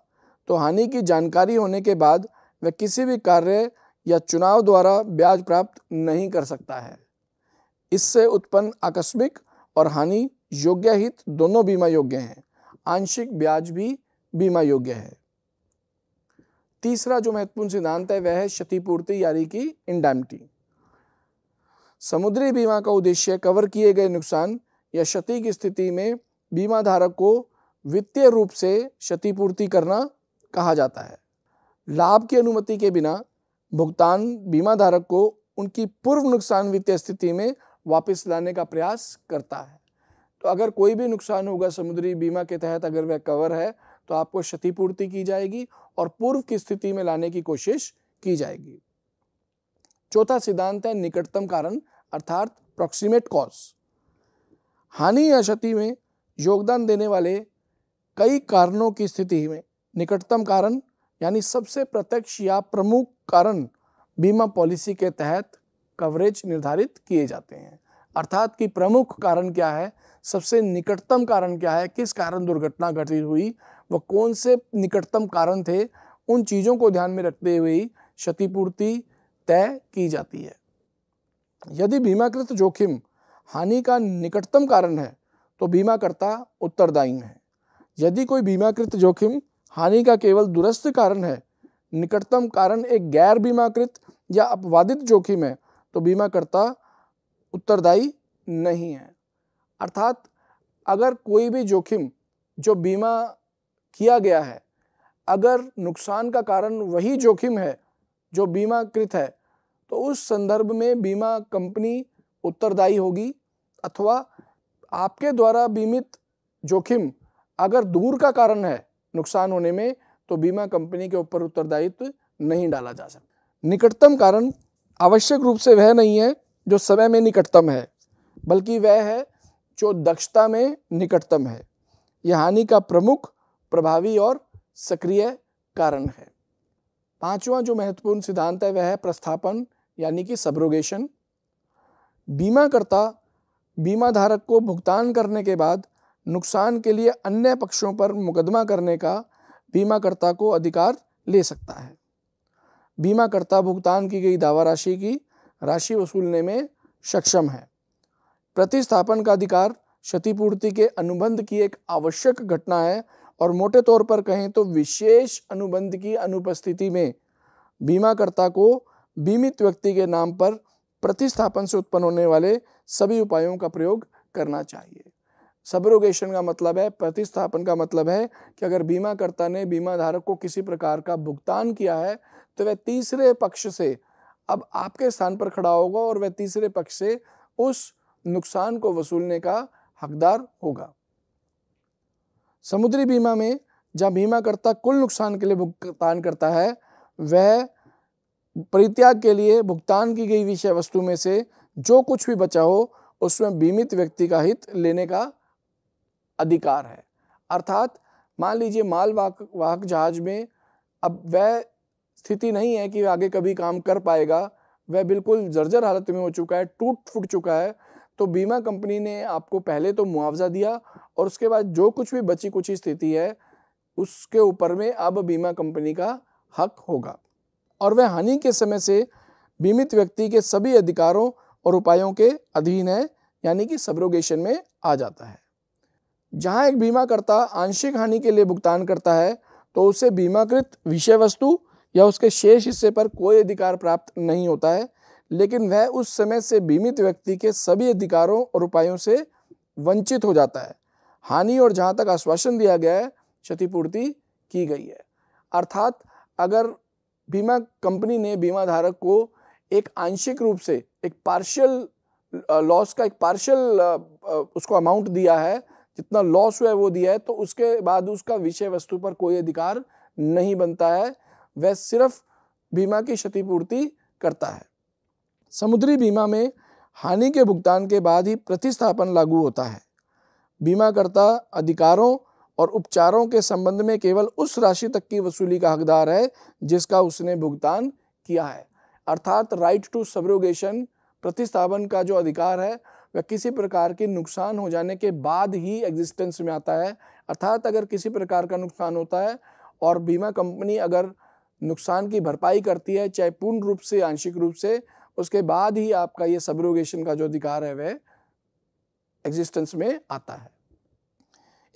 तो हानि की जानकारी होने के बाद वह किसी भी कार्य या चुनाव द्वारा ब्याज प्राप्त नहीं कर सकता है। इससे उत्पन्न आकस्मिक और हानि योग्य हित दोनों बीमा योग्य हैं। आंशिक ब्याज भी बीमा योग्य है। तीसरा जो महत्वपूर्ण सिद्धांत है, वह है क्षतिपूर्ति यानी कि इंडैमिटी समुद्री बीमा का उद्देश्य कवर किए गए नुकसान या क्षति की स्थिति में बीमा धारक को वित्तीय रूप से क्षतिपूर्ति करना कहा जाता है। लाभ की अनुमति के बिना भुगतान बीमा धारक को उनकी पूर्व नुकसान वित्तीय स्थिति में वापस लाने का प्रयास करता है। तो अगर कोई भी नुकसान होगा समुद्री बीमा के तहत, अगर वह कवर है तो आपको क्षतिपूर्ति की जाएगी और पूर्व की स्थिति में लाने की कोशिश की जाएगी। चौथा सिद्धांत है निकटतम कारण, अर्थात प्रोक्सीमेट कॉज हानि या क्षति में योगदान देने वाले कई कारणों की स्थिति में निकटतम कारण, यानी सबसे प्रत्यक्ष या प्रमुख कारण बीमा पॉलिसी के तहत कवरेज निर्धारित किए जाते हैं। अर्थात कि प्रमुख कारण क्या है? सबसे निकटतम कारण क्या है? किस कारण दुर्घटना घटित हुई? वह कौन से निकटतम कारण थे? उन चीज़ों को ध्यान में रखते हुए क्षतिपूर्ति तय की जाती है। यदि बीमाकृत जोखिम हानि का निकटतम कारण है तो बीमाकर्ता उत्तरदायी है। यदि कोई बीमाकृत जोखिम हानि का केवल दुरस्त कारण है निकटतम कारण एक गैर बीमाकृत या अपवादित जोखिम है तो बीमाकर्ता उत्तरदायी नहीं है। अर्थात, अगर कोई भी जोखिम जो बीमा किया गया है, अगर नुकसान का कारण वही जोखिम है जो बीमाकृत है तो उस संदर्भ में बीमा कंपनी उत्तरदायी होगी अथवा आपके द्वारा बीमित जोखिम अगर दूर का कारण है नुकसान होने में तो बीमा कंपनी के ऊपर उत्तरदायित्व नहीं डाला जा सकता। निकटतम कारण आवश्यक रूप से वह नहीं है जो समय में निकटतम है, बल्कि वह है जो दक्षता में निकटतम है। यह हानि का प्रमुख, प्रभावी और सक्रिय कारण है। पांचवा जो महत्वपूर्ण सिद्धांत है, वह है प्रस्थापन, यानी कि सबरोगेशन बीमाकर्ता बीमा धारक को भुगतान करने के बाद नुकसान के लिए अन्य पक्षों पर मुकदमा करने का बीमाकर्ता को अधिकार ले सकता है। बीमाकर्ता भुगतान की गई दावा राशि की राशि वसूलने में सक्षम है। प्रतिस्थापन का अधिकार क्षतिपूर्ति के अनुबंध की एक आवश्यक घटना है और मोटे तौर पर कहें तो विशेष अनुबंध की अनुपस्थिति में बीमाकर्ता को बीमित व्यक्ति के नाम पर प्रतिस्थापन से उत्पन्न होने वाले सभी उपायों का प्रयोग करना चाहिए। सबरोगेशन का मतलब है, प्रतिस्थापन का मतलब है कि अगर बीमाकर्ता ने बीमा धारक को किसी प्रकार का भुगतान किया है तो वह तीसरे पक्ष से अब आपके स्थान पर खड़ा होगा और वह तीसरे पक्ष से उस नुकसान को वसूलने का हकदार होगा। समुद्री बीमा में जहाँ बीमाकर्ता कुल नुकसान के लिए भुगतान करता है, वह परित्याग के लिए भुगतान की गई विषय वस्तु में से जो कुछ भी बचा हो, उसमें बीमित व्यक्ति का हित लेने का अधिकार है। अर्थात, मान लीजिए माल वाहक वाहक जहाज़ में अब वह स्थिति नहीं है कि आगे कभी काम कर पाएगा, वह बिल्कुल जर्जर हालत में हो चुका है, टूट फूट चुका है तो बीमा कंपनी ने आपको पहले तो मुआवजा दिया और उसके बाद जो कुछ भी बची कुछ स्थिति है, उसके ऊपर में अब बीमा कंपनी का हक होगा। और वह हानि के समय से बीमित व्यक्ति के सभी अधिकारों और उपायों के अधीन है, यानी कि सबरोगेशन में आ जाता है। जहाँ एक बीमाकर्ता आंशिक हानि के लिए भुगतान करता है तो उसे बीमाकृत विषय वस्तु या उसके शेष हिस्से पर कोई अधिकार प्राप्त नहीं होता है, लेकिन वह उस समय से बीमित व्यक्ति के सभी अधिकारों और उपायों से वंचित हो जाता है। हानि और जहाँ तक आश्वासन दिया गया है, क्षतिपूर्ति की गई है। अर्थात, अगर बीमा कंपनी ने बीमा धारक को एक आंशिक रूप से एक पार्शियल लॉस का एक पार्शियल उसको अमाउंट दिया है जितना लॉस हुआ है वो दिया है तो उसके बाद उसका विषय वस्तु पर कोई अधिकार नहीं बनता है। वह सिर्फ़ बीमा की क्षतिपूर्ति करता है। समुद्री बीमा में हानि के भुगतान के बाद ही प्रतिस्थापन लागू होता है। बीमाकर्ता अधिकारों और उपचारों के संबंध में केवल उस राशि तक की वसूली का हकदार है, जिसका उसने भुगतान किया है। अर्थात राइट टू सबरोगेशन प्रतिस्थापन का जो अधिकार है वह किसी प्रकार के नुकसान हो जाने के बाद ही एग्जिस्टेंस में आता है। अर्थात अगर किसी प्रकार का नुकसान होता है और बीमा कंपनी अगर नुकसान की भरपाई करती है, चाहे पूर्ण रूप से, आंशिक रूप से, उसके बाद ही आपका ये सबरोगेशन का जो अधिकार है, वह एग्जिस्टेंस में आता है।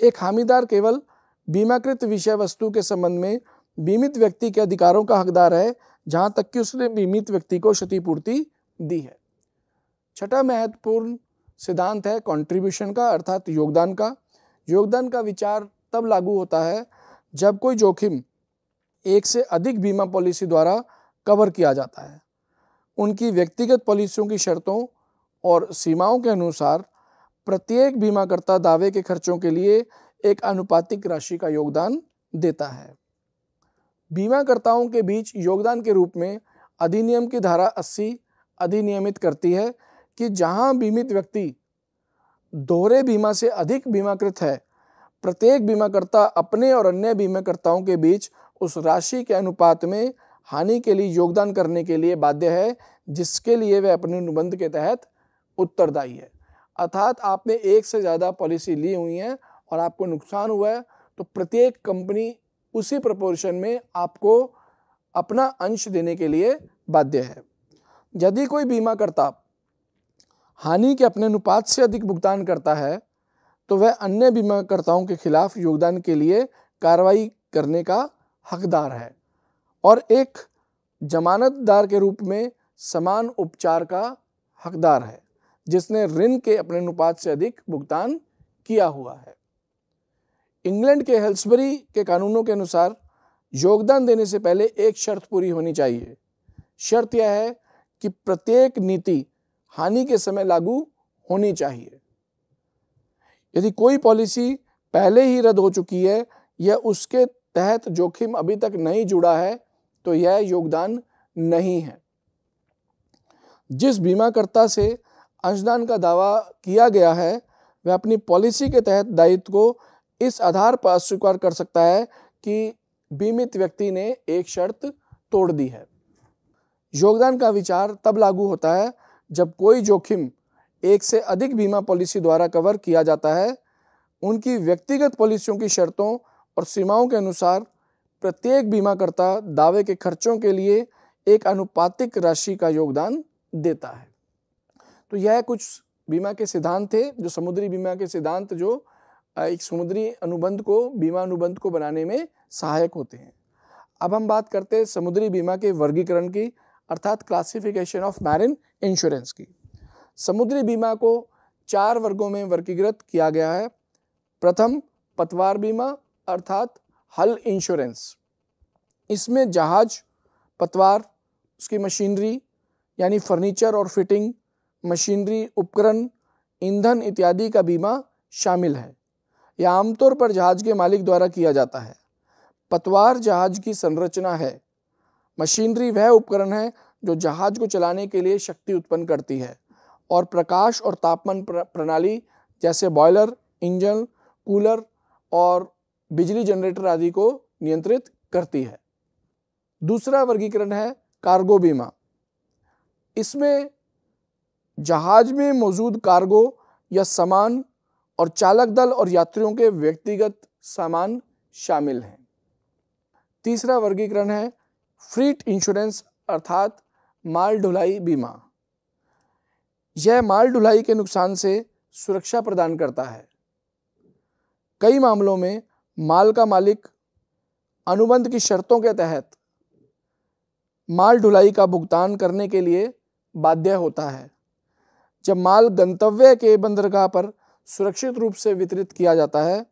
एक हामीदार केवल बीमाकृत विषय वस्तु के संबंध में बीमित व्यक्ति के अधिकारों का हकदार है, जहाँ तक कि उसने बीमित व्यक्ति को क्षतिपूर्ति दी है। छठा महत्वपूर्ण सिद्धांत है कंट्रीब्यूशन का, अर्थात योगदान का। योगदान का विचार तब लागू होता है, जब कोई जोखिम एक से अधिक बीमा पॉलिसी द्वारा कवर किया जाता है। उनकी व्यक्तिगत पॉलिसियों की शर्तों और सीमाओं के अनुसार प्रत्येक बीमाकर्ता दावे के खर्चों के लिए एक अनुपातिक राशि का योगदान देता है। बीमाकर्ताओं के बीच योगदान के रूप में अधिनियम की धारा 80 अधिनियमित करती है कि जहाँ बीमित व्यक्ति दोहरे बीमा से अधिक बीमाकृत है, प्रत्येक बीमाकर्ता अपने और अन्य बीमाकर्ताओं के बीच उस राशि के अनुपात में हानि के लिए योगदान करने के लिए बाध्य है, जिसके लिए वह अपने अनुबंध के तहत उत्तरदायी है। अर्थात आपने एक से ज़्यादा पॉलिसी ली हुई है और आपको नुकसान हुआ है तो प्रत्येक कंपनी उसी प्रपोर्शन में आपको अपना अंश देने के लिए बाध्य है। यदि कोई बीमा करता हानि के अपने अनुपात से अधिक भुगतान करता है तो वह अन्य बीमाकर्ताओं के खिलाफ योगदान के लिए कार्रवाई करने का हकदार है। और एक जमानतदार के रूप में समान उपचार का हकदार है, जिसने ऋण के अपने अनुपात से अधिक भुगतान किया हुआ है। इंग्लैंड के हेल्सबरी के कानूनों के अनुसार योगदान देने से पहले एक शर्त पूरी होनी चाहिए। शर्त यह है कि प्रत्येक नीति हानि के समय लागू होनी चाहिए। यदि कोई पॉलिसी पहले ही रद्द हो चुकी है या उसके तहत जोखिम अभी तक नहीं जुड़ा है तो यह योगदान नहीं है। जिस बीमाकर्ता से अंशदान का दावा किया गया है, वह अपनी पॉलिसी के तहत दायित्व को इस आधार पर अस्वीकार कर सकता है कि बीमित व्यक्ति ने एक शर्त तोड़ दी है। योगदान का विचार तब लागू होता है जब कोई जोखिम एक से अधिक बीमा पॉलिसी द्वारा कवर किया जाता है, उनकी व्यक्तिगत पॉलिसियों की शर्तों और सीमाओं के अनुसार प्रत्येक बीमाकर्ता दावे के खर्चों के लिए एक अनुपातिक राशि का योगदान देता है। तो यह कुछ बीमा के सिद्धांत थे, जो समुद्री बीमा के सिद्धांत, जो एक समुद्री अनुबंध को, बीमा अनुबंध को बनाने में सहायक होते हैं। अब हम बात करते हैं समुद्री बीमा के वर्गीकरण की अर्थात क्लासिफिकेशन ऑफ़ मैरिन इंश्योरेंस की। समुद्री बीमा को चार वर्गों में वर्गीकृत किया गया है। प्रथम, पतवार बीमा, अर्थात हल इंश्योरेंस इसमें जहाज़, पतवार, उसकी मशीनरी, यानी फर्नीचर और फिटिंग मशीनरी, उपकरण, ईंधन इत्यादि का बीमा शामिल है। यह आमतौर पर जहाज़ के मालिक द्वारा किया जाता है। पतवार जहाज़ की संरचना है। मशीनरी वह उपकरण है जो जहाज़ को चलाने के लिए शक्ति उत्पन्न करती है और प्रकाश और तापमान प्रणाली जैसे बॉयलर, इंजन, कूलर और बिजली जनरेटर आदि को नियंत्रित करती है। दूसरा वर्गीकरण है कार्गो बीमा। इसमें जहाज़ में मौजूद कार्गो या सामान और चालक दल और यात्रियों के व्यक्तिगत सामान शामिल हैं। तीसरा वर्गीकरण है फ्रीट इंश्योरेंस अर्थात माल ढुलाई बीमा। यह माल ढुलाई के नुकसान से सुरक्षा प्रदान करता है। कई मामलों में माल का मालिक अनुबंध की शर्तों के तहत माल ढुलाई का भुगतान करने के लिए बाध्य होता है, जब माल गंतव्य के बंदरगाह पर सुरक्षित रूप से वितरित किया जाता है।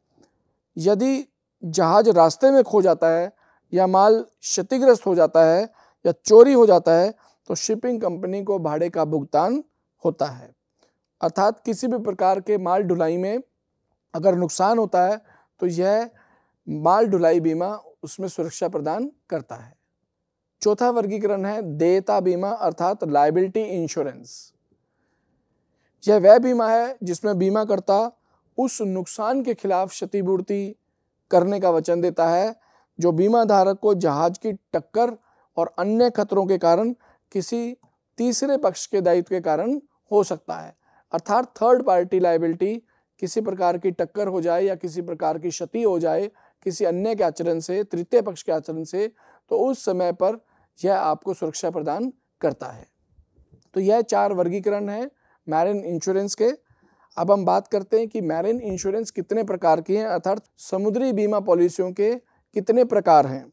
यदि जहाज़ रास्ते में खो जाता है या माल क्षतिग्रस्त हो जाता है या चोरी हो जाता है तो शिपिंग कंपनी को भाड़े का भुगतान होता है। अर्थात किसी भी प्रकार के माल ढुलाई में अगर नुकसान होता है तो यह माल ढुलाई बीमा उसमें सुरक्षा प्रदान करता है। चौथा वर्गीकरण है देयता बीमा, अर्थात लाइबिलिटी इंश्योरेंस यह वह बीमा है जिसमें बीमा करता उस नुकसान के खिलाफ क्षतिपूर्ति करने का वचन देता है जो बीमा धारक को जहाज़ की टक्कर और अन्य खतरों के कारण किसी तीसरे पक्ष के दायित्व के कारण हो सकता है। अर्थात थर्ड पार्टी लाइबिलिटी किसी प्रकार की टक्कर हो जाए या किसी प्रकार की क्षति हो जाए किसी अन्य के आचरण से, तृतीय पक्ष के आचरण से तो उस समय पर यह आपको सुरक्षा प्रदान करता है। तो यह चार वर्गीकरण है मैरिन इंश्योरेंस के। अब हम बात करते हैं कि मैरिन इंश्योरेंस कितने प्रकार की हैं, अर्थात समुद्री बीमा पॉलिसियों के कितने प्रकार हैं?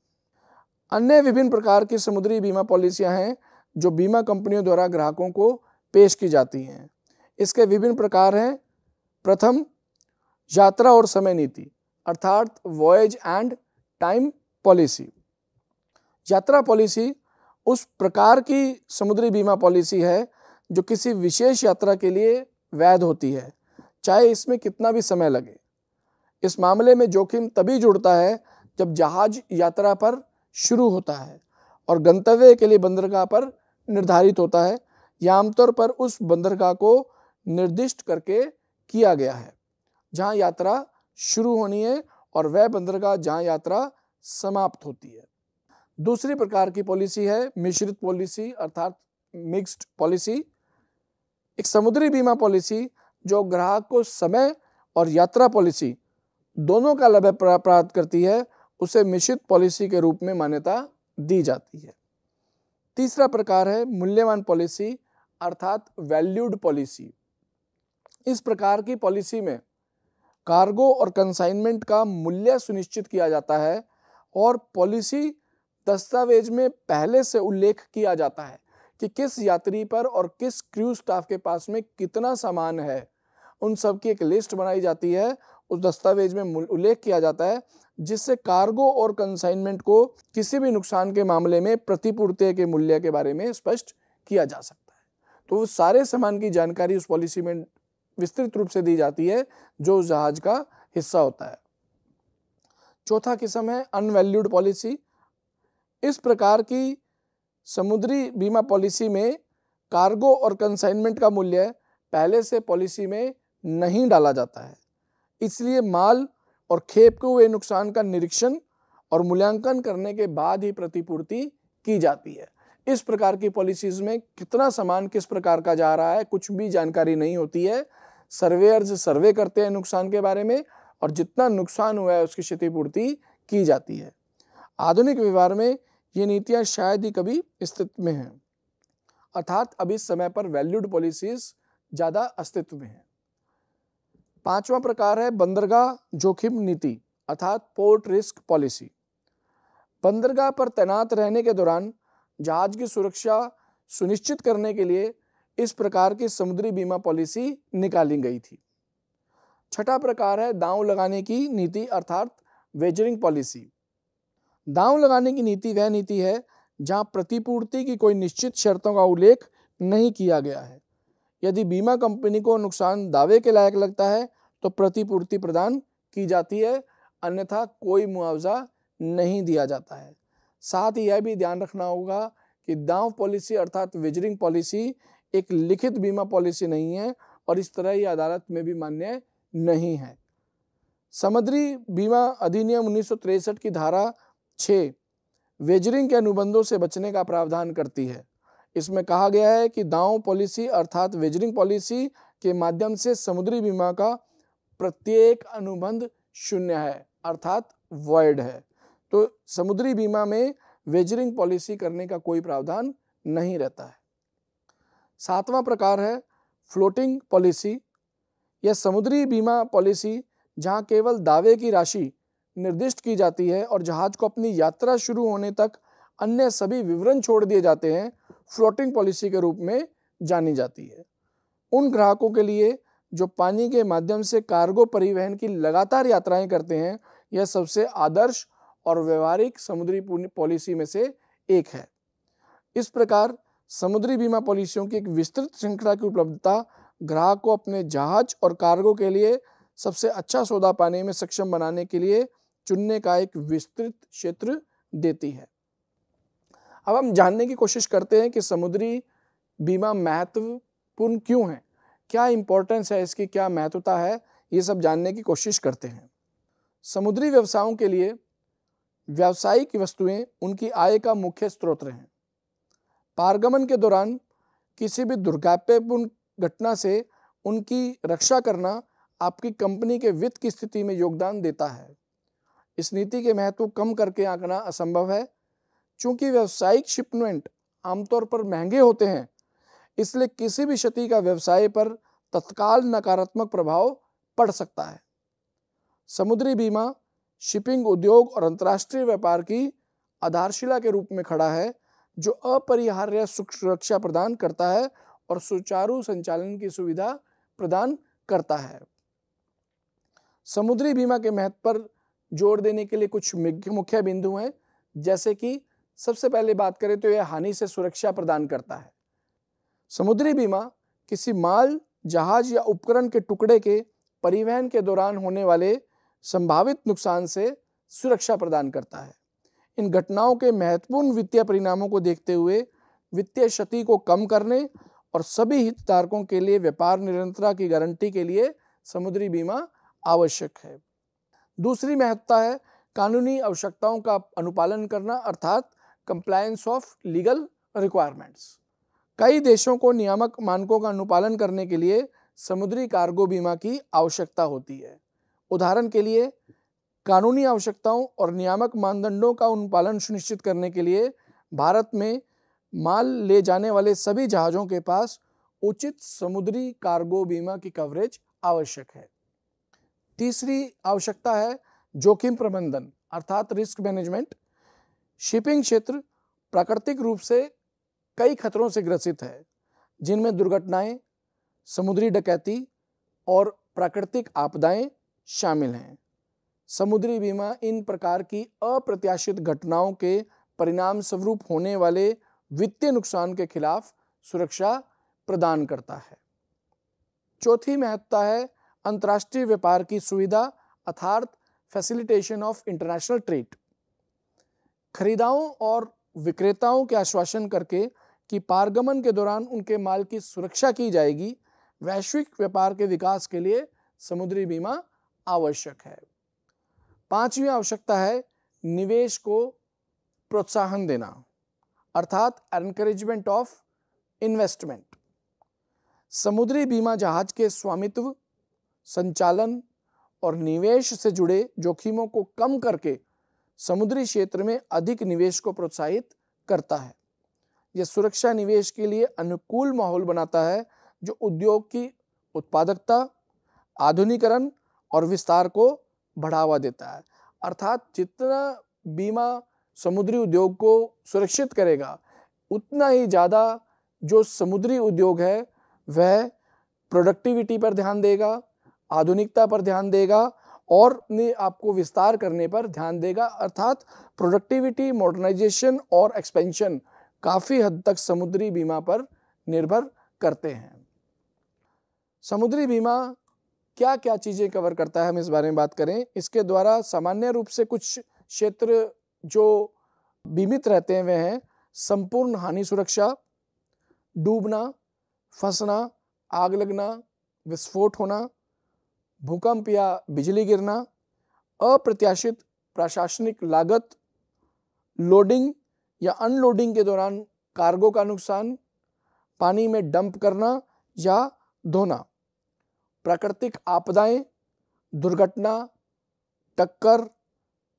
अन्य विभिन्न प्रकार की समुद्री बीमा पॉलिसियाँ हैं, जो बीमा कंपनियों द्वारा ग्राहकों को पेश की जाती हैं। इसके विभिन्न प्रकार हैं। प्रथम, यात्रा और समय नीति, अर्थात वॉयज एंड टाइम पॉलिसी यात्रा पॉलिसी उस प्रकार की समुद्री बीमा पॉलिसी है, जो किसी विशेष यात्रा के लिए वैध होती है, चाहे इसमें कितना भी समय लगे। इस मामले में जोखिम तभी जुड़ता है जब जहाज़ यात्रा पर शुरू होता है और गंतव्य के लिए बंदरगाह पर निर्धारित होता है, यह आमतौर पर उस बंदरगाह को निर्दिष्ट करके किया गया है, जहाँ यात्रा शुरू होनी है और वह बंदरगाह जहाँ यात्रा समाप्त होती है। दूसरी प्रकार की पॉलिसी है, मिश्रित पॉलिसी अर्थात मिक्स्ड पॉलिसी। एक समुद्री बीमा पॉलिसी, जो ग्राहक को समय और यात्रा पॉलिसी दोनों का लाभ प्राप्त करती है उसे मिश्रित पॉलिसी के रूप में मान्यता दी जाती है। तीसरा प्रकार है मूल्यवान पॉलिसी, अर्थात वैल्यूड पॉलिसी। इस प्रकार की पॉलिसी में कार्गो और कंसाइनमेंट का मूल्य सुनिश्चित किया जाता है और पॉलिसी दस्तावेज़ में पहले से उल्लेख किया जाता है कि किस यात्री पर और किस क्रू स्टाफ के पास में कितना सामान है। उन सब की एक लिस्ट बनाई जाती है उस दस्तावेज़ में उल्लेख किया जाता है, जिससे कार्गो और कंसाइनमेंट को किसी भी नुकसान के मामले में प्रतिपूर्ति के मूल्य के बारे में स्पष्ट किया जा सकता है। तो उस सारे सामान की जानकारी उस पॉलिसी में विस्तृत रूप से दी जाती है, जो उस जहाज़ का हिस्सा होता है। चौथा किस्म है अनवैल्यूड पॉलिसी इस प्रकार की समुद्री बीमा पॉलिसी में कार्गो और कंसाइनमेंट का मूल्य पहले से पॉलिसी में नहीं डाला जाता है। इसलिए माल और खेप के हुए नुकसान का निरीक्षण और मूल्यांकन करने के बाद ही प्रतिपूर्ति की जाती है। इस प्रकार की पॉलिसीज़ में कितना सामान किस प्रकार का जा रहा है, कुछ भी जानकारी नहीं होती है। सर्वेयर्स सर्वे करते हैं नुकसान के बारे में और जितना नुकसान हुआ है उसकी क्षतिपूर्ति की जाती है। आधुनिक व्यवहार में ये नीतियाँ शायद ही कभी अस्तित्व में हैं। अर्थात अभी इस समय पर वैल्यूड पॉलिसीज़ ज़्यादा अस्तित्व में हैं। पांचवा प्रकार है बंदरगाह जोखिम नीति, अर्थात पोर्ट रिस्क पॉलिसी। बंदरगाह पर तैनात रहने के दौरान जहाज़ की सुरक्षा सुनिश्चित करने के लिए इस प्रकार की समुद्री बीमा पॉलिसी निकाली गई थी। छठा प्रकार है दांव लगाने की नीति, अर्थात वेजरिंग पॉलिसी। दांव लगाने की नीति वह नीति है जहाँ प्रतिपूर्ति की कोई निश्चित शर्तों का उल्लेख नहीं किया गया है। यदि बीमा कंपनी को नुकसान दावे के लायक लगता है तो प्रतिपूर्ति प्रदान की जाती है, अन्यथा कोई मुआवजा नहीं दिया जाता है। साथ ही यह भी ध्यान रखना होगा कि दाव पॉलिसी अर्थात वेजरिंग पॉलिसी एक लिखित बीमा पॉलिसी नहीं है और इस तरह ही अदालत में भी मान्य नहीं है। समुद्री बीमा अधिनियम उन्नीस की धारा छ वेजरिंग के अनुबंधों से बचने का प्रावधान करती है। इसमें कहा गया है कि दाव पॉलिसी अर्थात वेजरिंग पॉलिसी के माध्यम से समुद्री बीमा का प्रत्येक अनुबंध शून्य है, अर्थात वॉइड है। तो समुद्री बीमा में वेजरिंग पॉलिसी करने का कोई प्रावधान नहीं रहता है। सातवां प्रकार है फ्लोटिंग पॉलिसी यह समुद्री बीमा पॉलिसी जहाँ केवल दावे की राशि निर्दिष्ट की जाती है और जहाज़ को अपनी यात्रा शुरू होने तक अन्य सभी विवरण छोड़ दिए जाते हैं फ्लोटिंग पॉलिसी के रूप में जानी जाती है। उन ग्राहकों के लिए जो पानी के माध्यम से कार्गो परिवहन की लगातार यात्राएँ करते हैं, यह सबसे आदर्श और व्यवहारिक समुद्री पॉलिसी में से एक है। इस प्रकार समुद्री बीमा पॉलिसियों की एक विस्तृत श्रृंखला की उपलब्धता ग्राहक को अपने जहाज़ और कार्गो के लिए सबसे अच्छा सौदा पाने में सक्षम बनाने के लिए चुनने का एक विस्तृत क्षेत्र देती है। अब हम जानने की कोशिश करते हैं कि समुद्री बीमा महत्वपूर्ण क्यों है। क्या इंपॉर्टेंस है इसकी, क्या महत्वता है, ये सब जानने की कोशिश करते हैं। समुद्री व्यवसायों के लिए व्यावसायिक वस्तुएँ उनकी आय का मुख्य स्रोत हैं पारगमन के दौरान किसी भी दुर्भाग्यपूर्ण घटना से उनकी रक्षा करना आपकी कंपनी के वित्त की स्थिति में योगदान देता है। इस नीति के महत्व कम करके आंकना असंभव है चूँकि व्यावसायिक शिपमेंट आमतौर पर महँगे होते हैं इसलिए किसी भी क्षति का व्यवसाय पर तत्काल नकारात्मक प्रभाव पड़ सकता है। समुद्री बीमा, शिपिंग उद्योग और अंतर्राष्ट्रीय व्यापार की आधारशिला के रूप में खड़ा है, जो अपरिहार्य सुरक्षा प्रदान करता है और सुचारू संचालन की सुविधा प्रदान करता है। समुद्री बीमा के महत्व पर ज़ोर देने के लिए कुछ मुख्य बिंदु हैं, जैसे कि सबसे पहले बात करें तो यह हानि से सुरक्षा प्रदान करता है। समुद्री बीमा किसी माल, जहाज़ या उपकरण के टुकड़े के परिवहन के दौरान होने वाले संभावित नुकसान से सुरक्षा प्रदान करता है। इन घटनाओं के महत्वपूर्ण वित्तीय परिणामों को देखते हुए वित्तीय क्षति को कम करने और सभी हितधारकों के लिए व्यापार निरंतरता की गारंटी के लिए समुद्री बीमा आवश्यक है। दूसरी महत्ता है कानूनी आवश्यकताओं का अनुपालन करना, अर्थात कंप्लायंस ऑफ़ लीगल रिक्वायरमेंट्स कई देशों को नियामक मानकों का अनुपालन करने के लिए समुद्री कार्गो बीमा की आवश्यकता होती है। उदाहरण के लिए, कानूनी आवश्यकताओं और नियामक मानदंडों का अनुपालन सुनिश्चित करने के लिए भारत में माल ले जाने वाले सभी जहाज़ों के पास उचित समुद्री कार्गो बीमा की कवरेज आवश्यक है। तीसरी आवश्यकता है जोखिम प्रबंधन, अर्थात रिस्क मैनेजमेंट। शिपिंग क्षेत्र प्राकृतिक रूप से कई खतरों से ग्रसित है, जिनमें दुर्घटनाएँ, समुद्री डकैती और प्राकृतिक आपदाएँ शामिल हैं। समुद्री बीमा इन प्रकार की अप्रत्याशित घटनाओं के परिणाम स्वरूप होने वाले वित्तीय नुकसान के खिलाफ सुरक्षा प्रदान करता है। चौथी महत्ता है अंतर्राष्ट्रीय व्यापार की सुविधा अर्थात फैसिलिटेशन ऑफ़ इंटरनेशनल ट्रेड। खरीदाओं और विक्रेताओं के आश्वासन करके कि पारगमन के दौरान उनके माल की सुरक्षा की जाएगी। वैश्विक व्यापार के विकास के लिए समुद्री बीमा आवश्यक है। पांचवी आवश्यकता है निवेश को प्रोत्साहन देना, अर्थात एनकरेजमेंट ऑफ़ इन्वेस्टमेंट समुद्री बीमा जहाज़ के स्वामित्व, संचालन और निवेश से जुड़े जोखिमों को कम करके समुद्री क्षेत्र में अधिक निवेश को प्रोत्साहित करता है। यह सुरक्षा निवेश के लिए अनुकूल माहौल बनाता है जो उद्योग की उत्पादकता आधुनिकरण और विस्तार को बढ़ावा देता है। अर्थात जितना बीमा समुद्री उद्योग को सुरक्षित करेगा, उतना ही ज़्यादा जो समुद्री उद्योग है, वह प्रोडक्टिविटी पर ध्यान देगा, आधुनिकता पर ध्यान देगा और अपने आपको विस्तार करने पर ध्यान देगा। अर्थात प्रोडक्टिविटी मॉडर्नाइजेशन और एक्सपेंशन काफ़ी हद तक समुद्री बीमा पर निर्भर करते हैं। समुद्री बीमा क्या क्या चीज़ें कवर करता है हम इस बारे में बात करें। इसके द्वारा सामान्य रूप से कुछ क्षेत्र जो बीमित रहते हैं, वे हैं संपूर्ण हानि सुरक्षा, डूबना, फंसना, आग लगना, विस्फोट होना, भूकंप या बिजली गिरना, अप्रत्याशित प्रशासनिक लागत, लोडिंग या अनलोडिंग के दौरान कार्गो का नुकसान, पानी में डंप करना या धोना। प्राकृतिक आपदाएँ, दुर्घटना, टक्कर,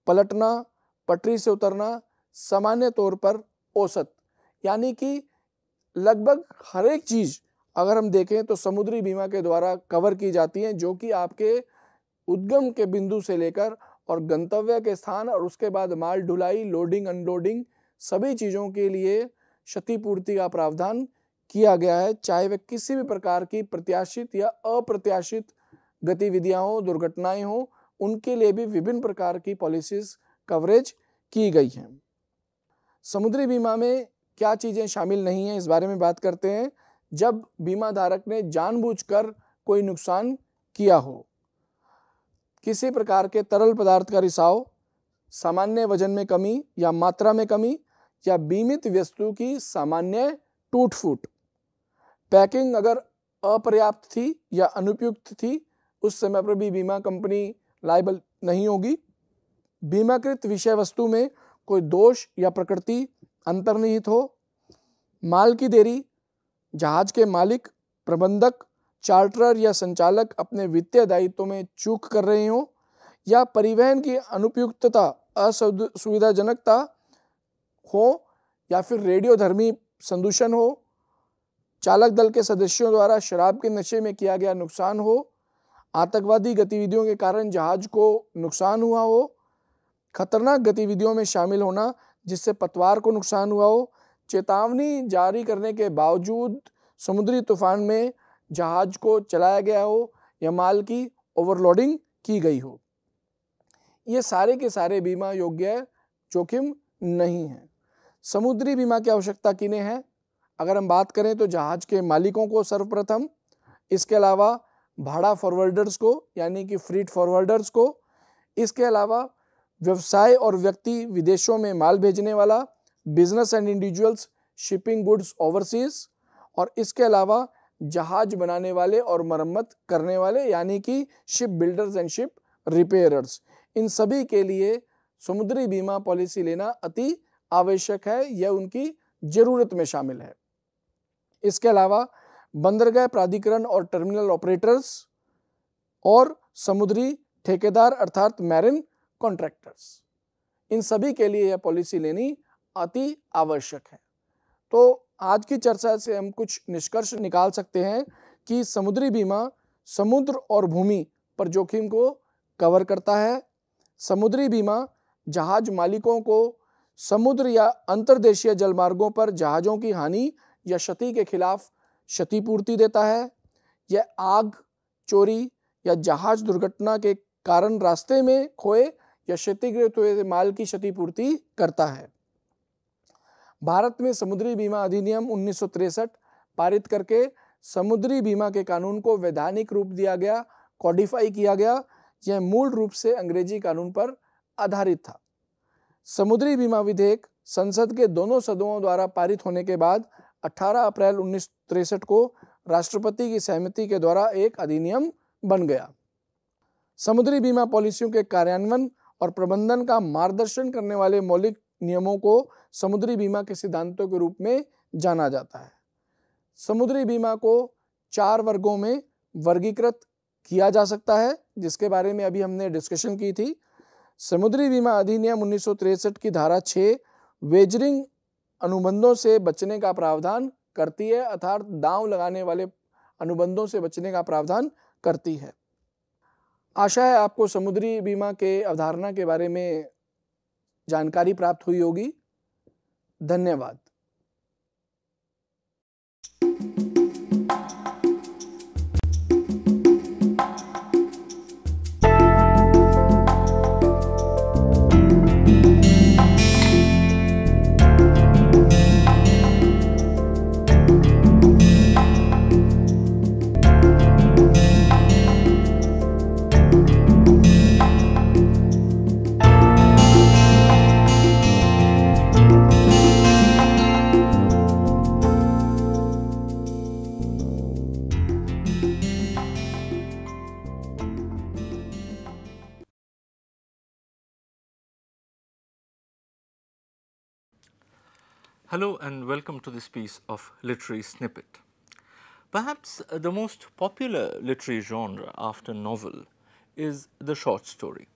पलटना, पटरी से उतरना, सामान्य तौर पर औसत। यानी कि लगभग हर एक चीज़ अगर हम देखें तो समुद्री बीमा के द्वारा कवर की जाती हैं, जो कि आपके उद्गम के बिंदु से लेकर और गंतव्य के स्थान और उसके बाद माल ढुलाई, लोडिंग, अनलोडिंग सभी चीज़ों के लिए क्षतिपूर्ति का प्रावधान किया गया है, चाहे वह किसी भी प्रकार की प्रत्याशित या अप्रत्याशित गतिविधियाँ हो, दुर्घटनाएँ हो, उनके लिए भी विभिन्न प्रकार की पॉलिसीज़ कवरेज की गई हैं। समुद्री बीमा में क्या चीज़ें शामिल नहीं हैं, इस बारे में बात करते हैं। जब बीमा धारक ने जानबूझकर कोई नुकसान किया हो, किसी प्रकार के तरल पदार्थ का रिसाव, सामान्य वज़न में कमी या मात्रा में कमी या बीमित वस्तु की सामान्य टूट फूट पैकिंग अगर अपर्याप्त थी या अनुपयुक्त थी, उस समय पर भी बीमा कंपनी लाइबल नहीं होगी। बीमाकृत विषय वस्तु में कोई दोष या प्रकृति अंतर्निहित हो। माल की देरी, जहाज़ के मालिक, प्रबंधक चार्टर या संचालक अपने वित्तीय दायित्व में चूक कर रहे हो, या परिवहन की अनुपयुक्तता, असुविधाजनकता हो या फिर रेडियो धर्मी संदूषण हो, चालक दल के सदस्यों द्वारा शराब के नशे में किया गया नुकसान हो, आतंकवादी गतिविधियों के कारण जहाज़ को नुकसान हुआ हो, खतरनाक गतिविधियों में शामिल होना जिससे पतवार को नुकसान हुआ हो, चेतावनी जारी करने के बावजूद समुद्री तूफ़ान में जहाज़ को चलाया गया हो या माल की ओवरलोडिंग की गई हो। ये सारे के सारे बीमा योग्य जोखिम नहीं है। समुद्री बीमा की आवश्यकता किन्हें है? अगर हम बात करें तो जहाज़ के मालिकों को सर्वप्रथम, इसके अलावा भाड़ा फॉरवर्डर्स को, यानी कि फ्रीट फॉरवर्डर्स को, इसके अलावा व्यवसाय और व्यक्ति विदेशों में माल भेजने वाला business and individuals shipping goods overseas और इसके अलावा जहाज़ बनाने वाले और मरम्मत करने वाले, यानी कि ship builders and ship repairers इन सभी के लिए समुद्री बीमा पॉलिसी लेना अति आवश्यक है, यह उनकी ज़रूरत में शामिल है। इसके अलावा बंदरगाह प्राधिकरण और टर्मिनल ऑपरेटर्स और समुद्री ठेकेदार अर्थात मैरिन कॉन्ट्रैक्टर्स, इन सभी के लिए यह पॉलिसी लेनी अति आवश्यक है। तो आज की चर्चा से हम कुछ निष्कर्ष निकाल सकते हैं कि समुद्री बीमा समुद्र और भूमि पर जोखिम को कवर करता है। समुद्री बीमा जहाज़ मालिकों को समुद्र या अंतर्देशीय जलमार्गों पर जहाज़ों की हानि या क्षति के खिलाफ क्षतिपूर्ति देता है। यह आग, चोरी या जहाज़ दुर्घटना के कारण रास्ते में खोए या क्षतिग्रस्त हुए माल की क्षतिपूर्ति करता है। भारत में समुद्री बीमा अधिनियम उन्नीस पारित करके समुद्री बीमा के कानून को वैधानिक रूप दिया गया कॉडिफाई किया गया। यह मूल रूप से अंग्रेज़ी कानून पर आधारित था। समुद्री बीमा विधेयक संसद के दोनों सदनों द्वारा पारित होने के बाद 18 अप्रैल उन्नीस को राष्ट्रपति की सहमति के द्वारा एक अधिनियम बन गया। समुद्री बीमा पॉलिसियों के कार्यान्वयन और प्रबंधन का मार्गदर्शन करने वाले मौलिक नियमों को समुद्री बीमा के सिद्धांतों के रूप में जाना जाता है। समुद्री बीमा को चार वर्गों में वर्गीकृत किया जा सकता है, जिसके बारे में अभी हमने डिस्कशन की थी। समुद्री बीमा अधिनियम उन्नीस की धारा 6 वेजरिंग अनुबंधों से बचने का प्रावधान करती है, अर्थात दांव लगाने वाले अनुबंधों से बचने का प्रावधान करती है। आशा है आपको समुद्री बीमा के अवधारणा के बारे में जानकारी प्राप्त हुई होगी। धन्यवाद। Hello and welcome to this piece of literary snippet. Perhaps the most popular literary genre after novel is the short story.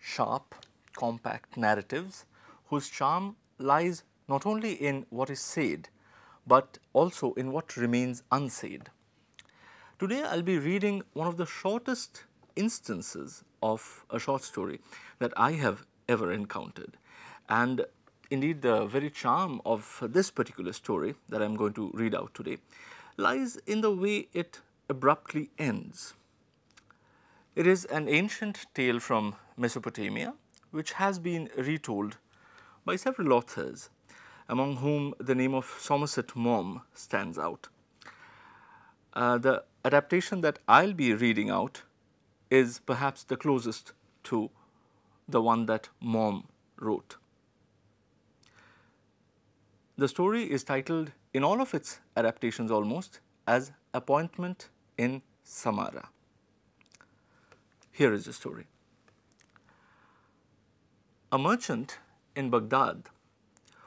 Sharp, compact narratives whose charm lies not only in what is said, but also in what remains unsaid. Today I will be reading one of the shortest instances of a short story that I have ever encountered and indeed the very charm of this particular story that I am going to read out today lies in the way it abruptly ends. It is an ancient tale from Mesopotamia which has been retold by several authors among whom the name of Somerset Maugham stands out. Uh, the adaptation that I will be reading out is perhaps the closest to the one that Maugham wrote. The story is titled in all of its adaptations almost as Appointment in Samarra. Here is the story. A merchant in Baghdad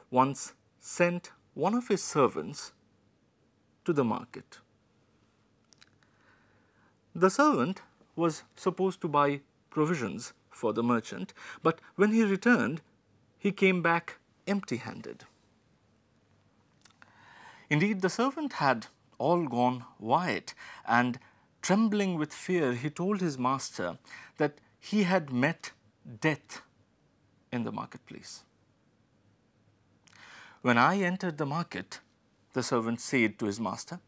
once sent one of his servants to the market. The servant was supposed to buy provisions for the merchant, but when he returned, he came back empty handed. Indeed, the servant had all gone white, and trembling with fear, he told his master that he had met death in the marketplace. When I entered the market, the servant said to his master,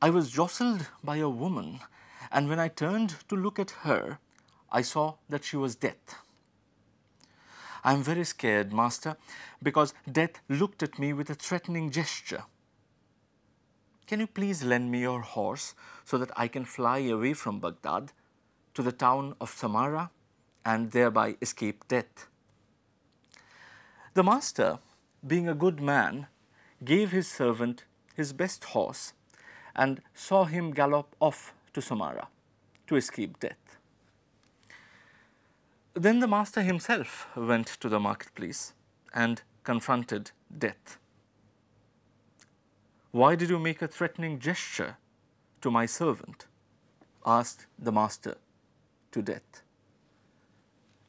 I was jostled by a woman, and when I turned to look at her, I saw that she was death. I am very scared, master, because death looked at me with a threatening gesture. Can you please lend me your horse so that I can fly away from Baghdad to the town of Samarra and thereby escape death? The master, being a good man, gave his servant his best horse and saw him gallop off to Samarra to escape death. Then the master himself went to the marketplace and confronted death. Why did you make a threatening gesture to my servant? asked the master to death.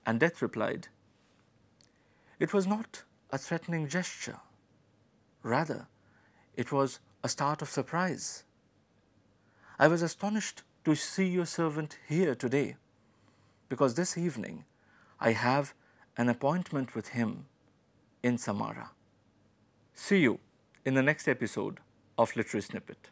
And death replied, It was not a threatening gesture. Rather, it was a start of surprise. I was astonished to see your servant here today because this evening I have an appointment with him in Samara. See you in the next episode of Literary Snippet.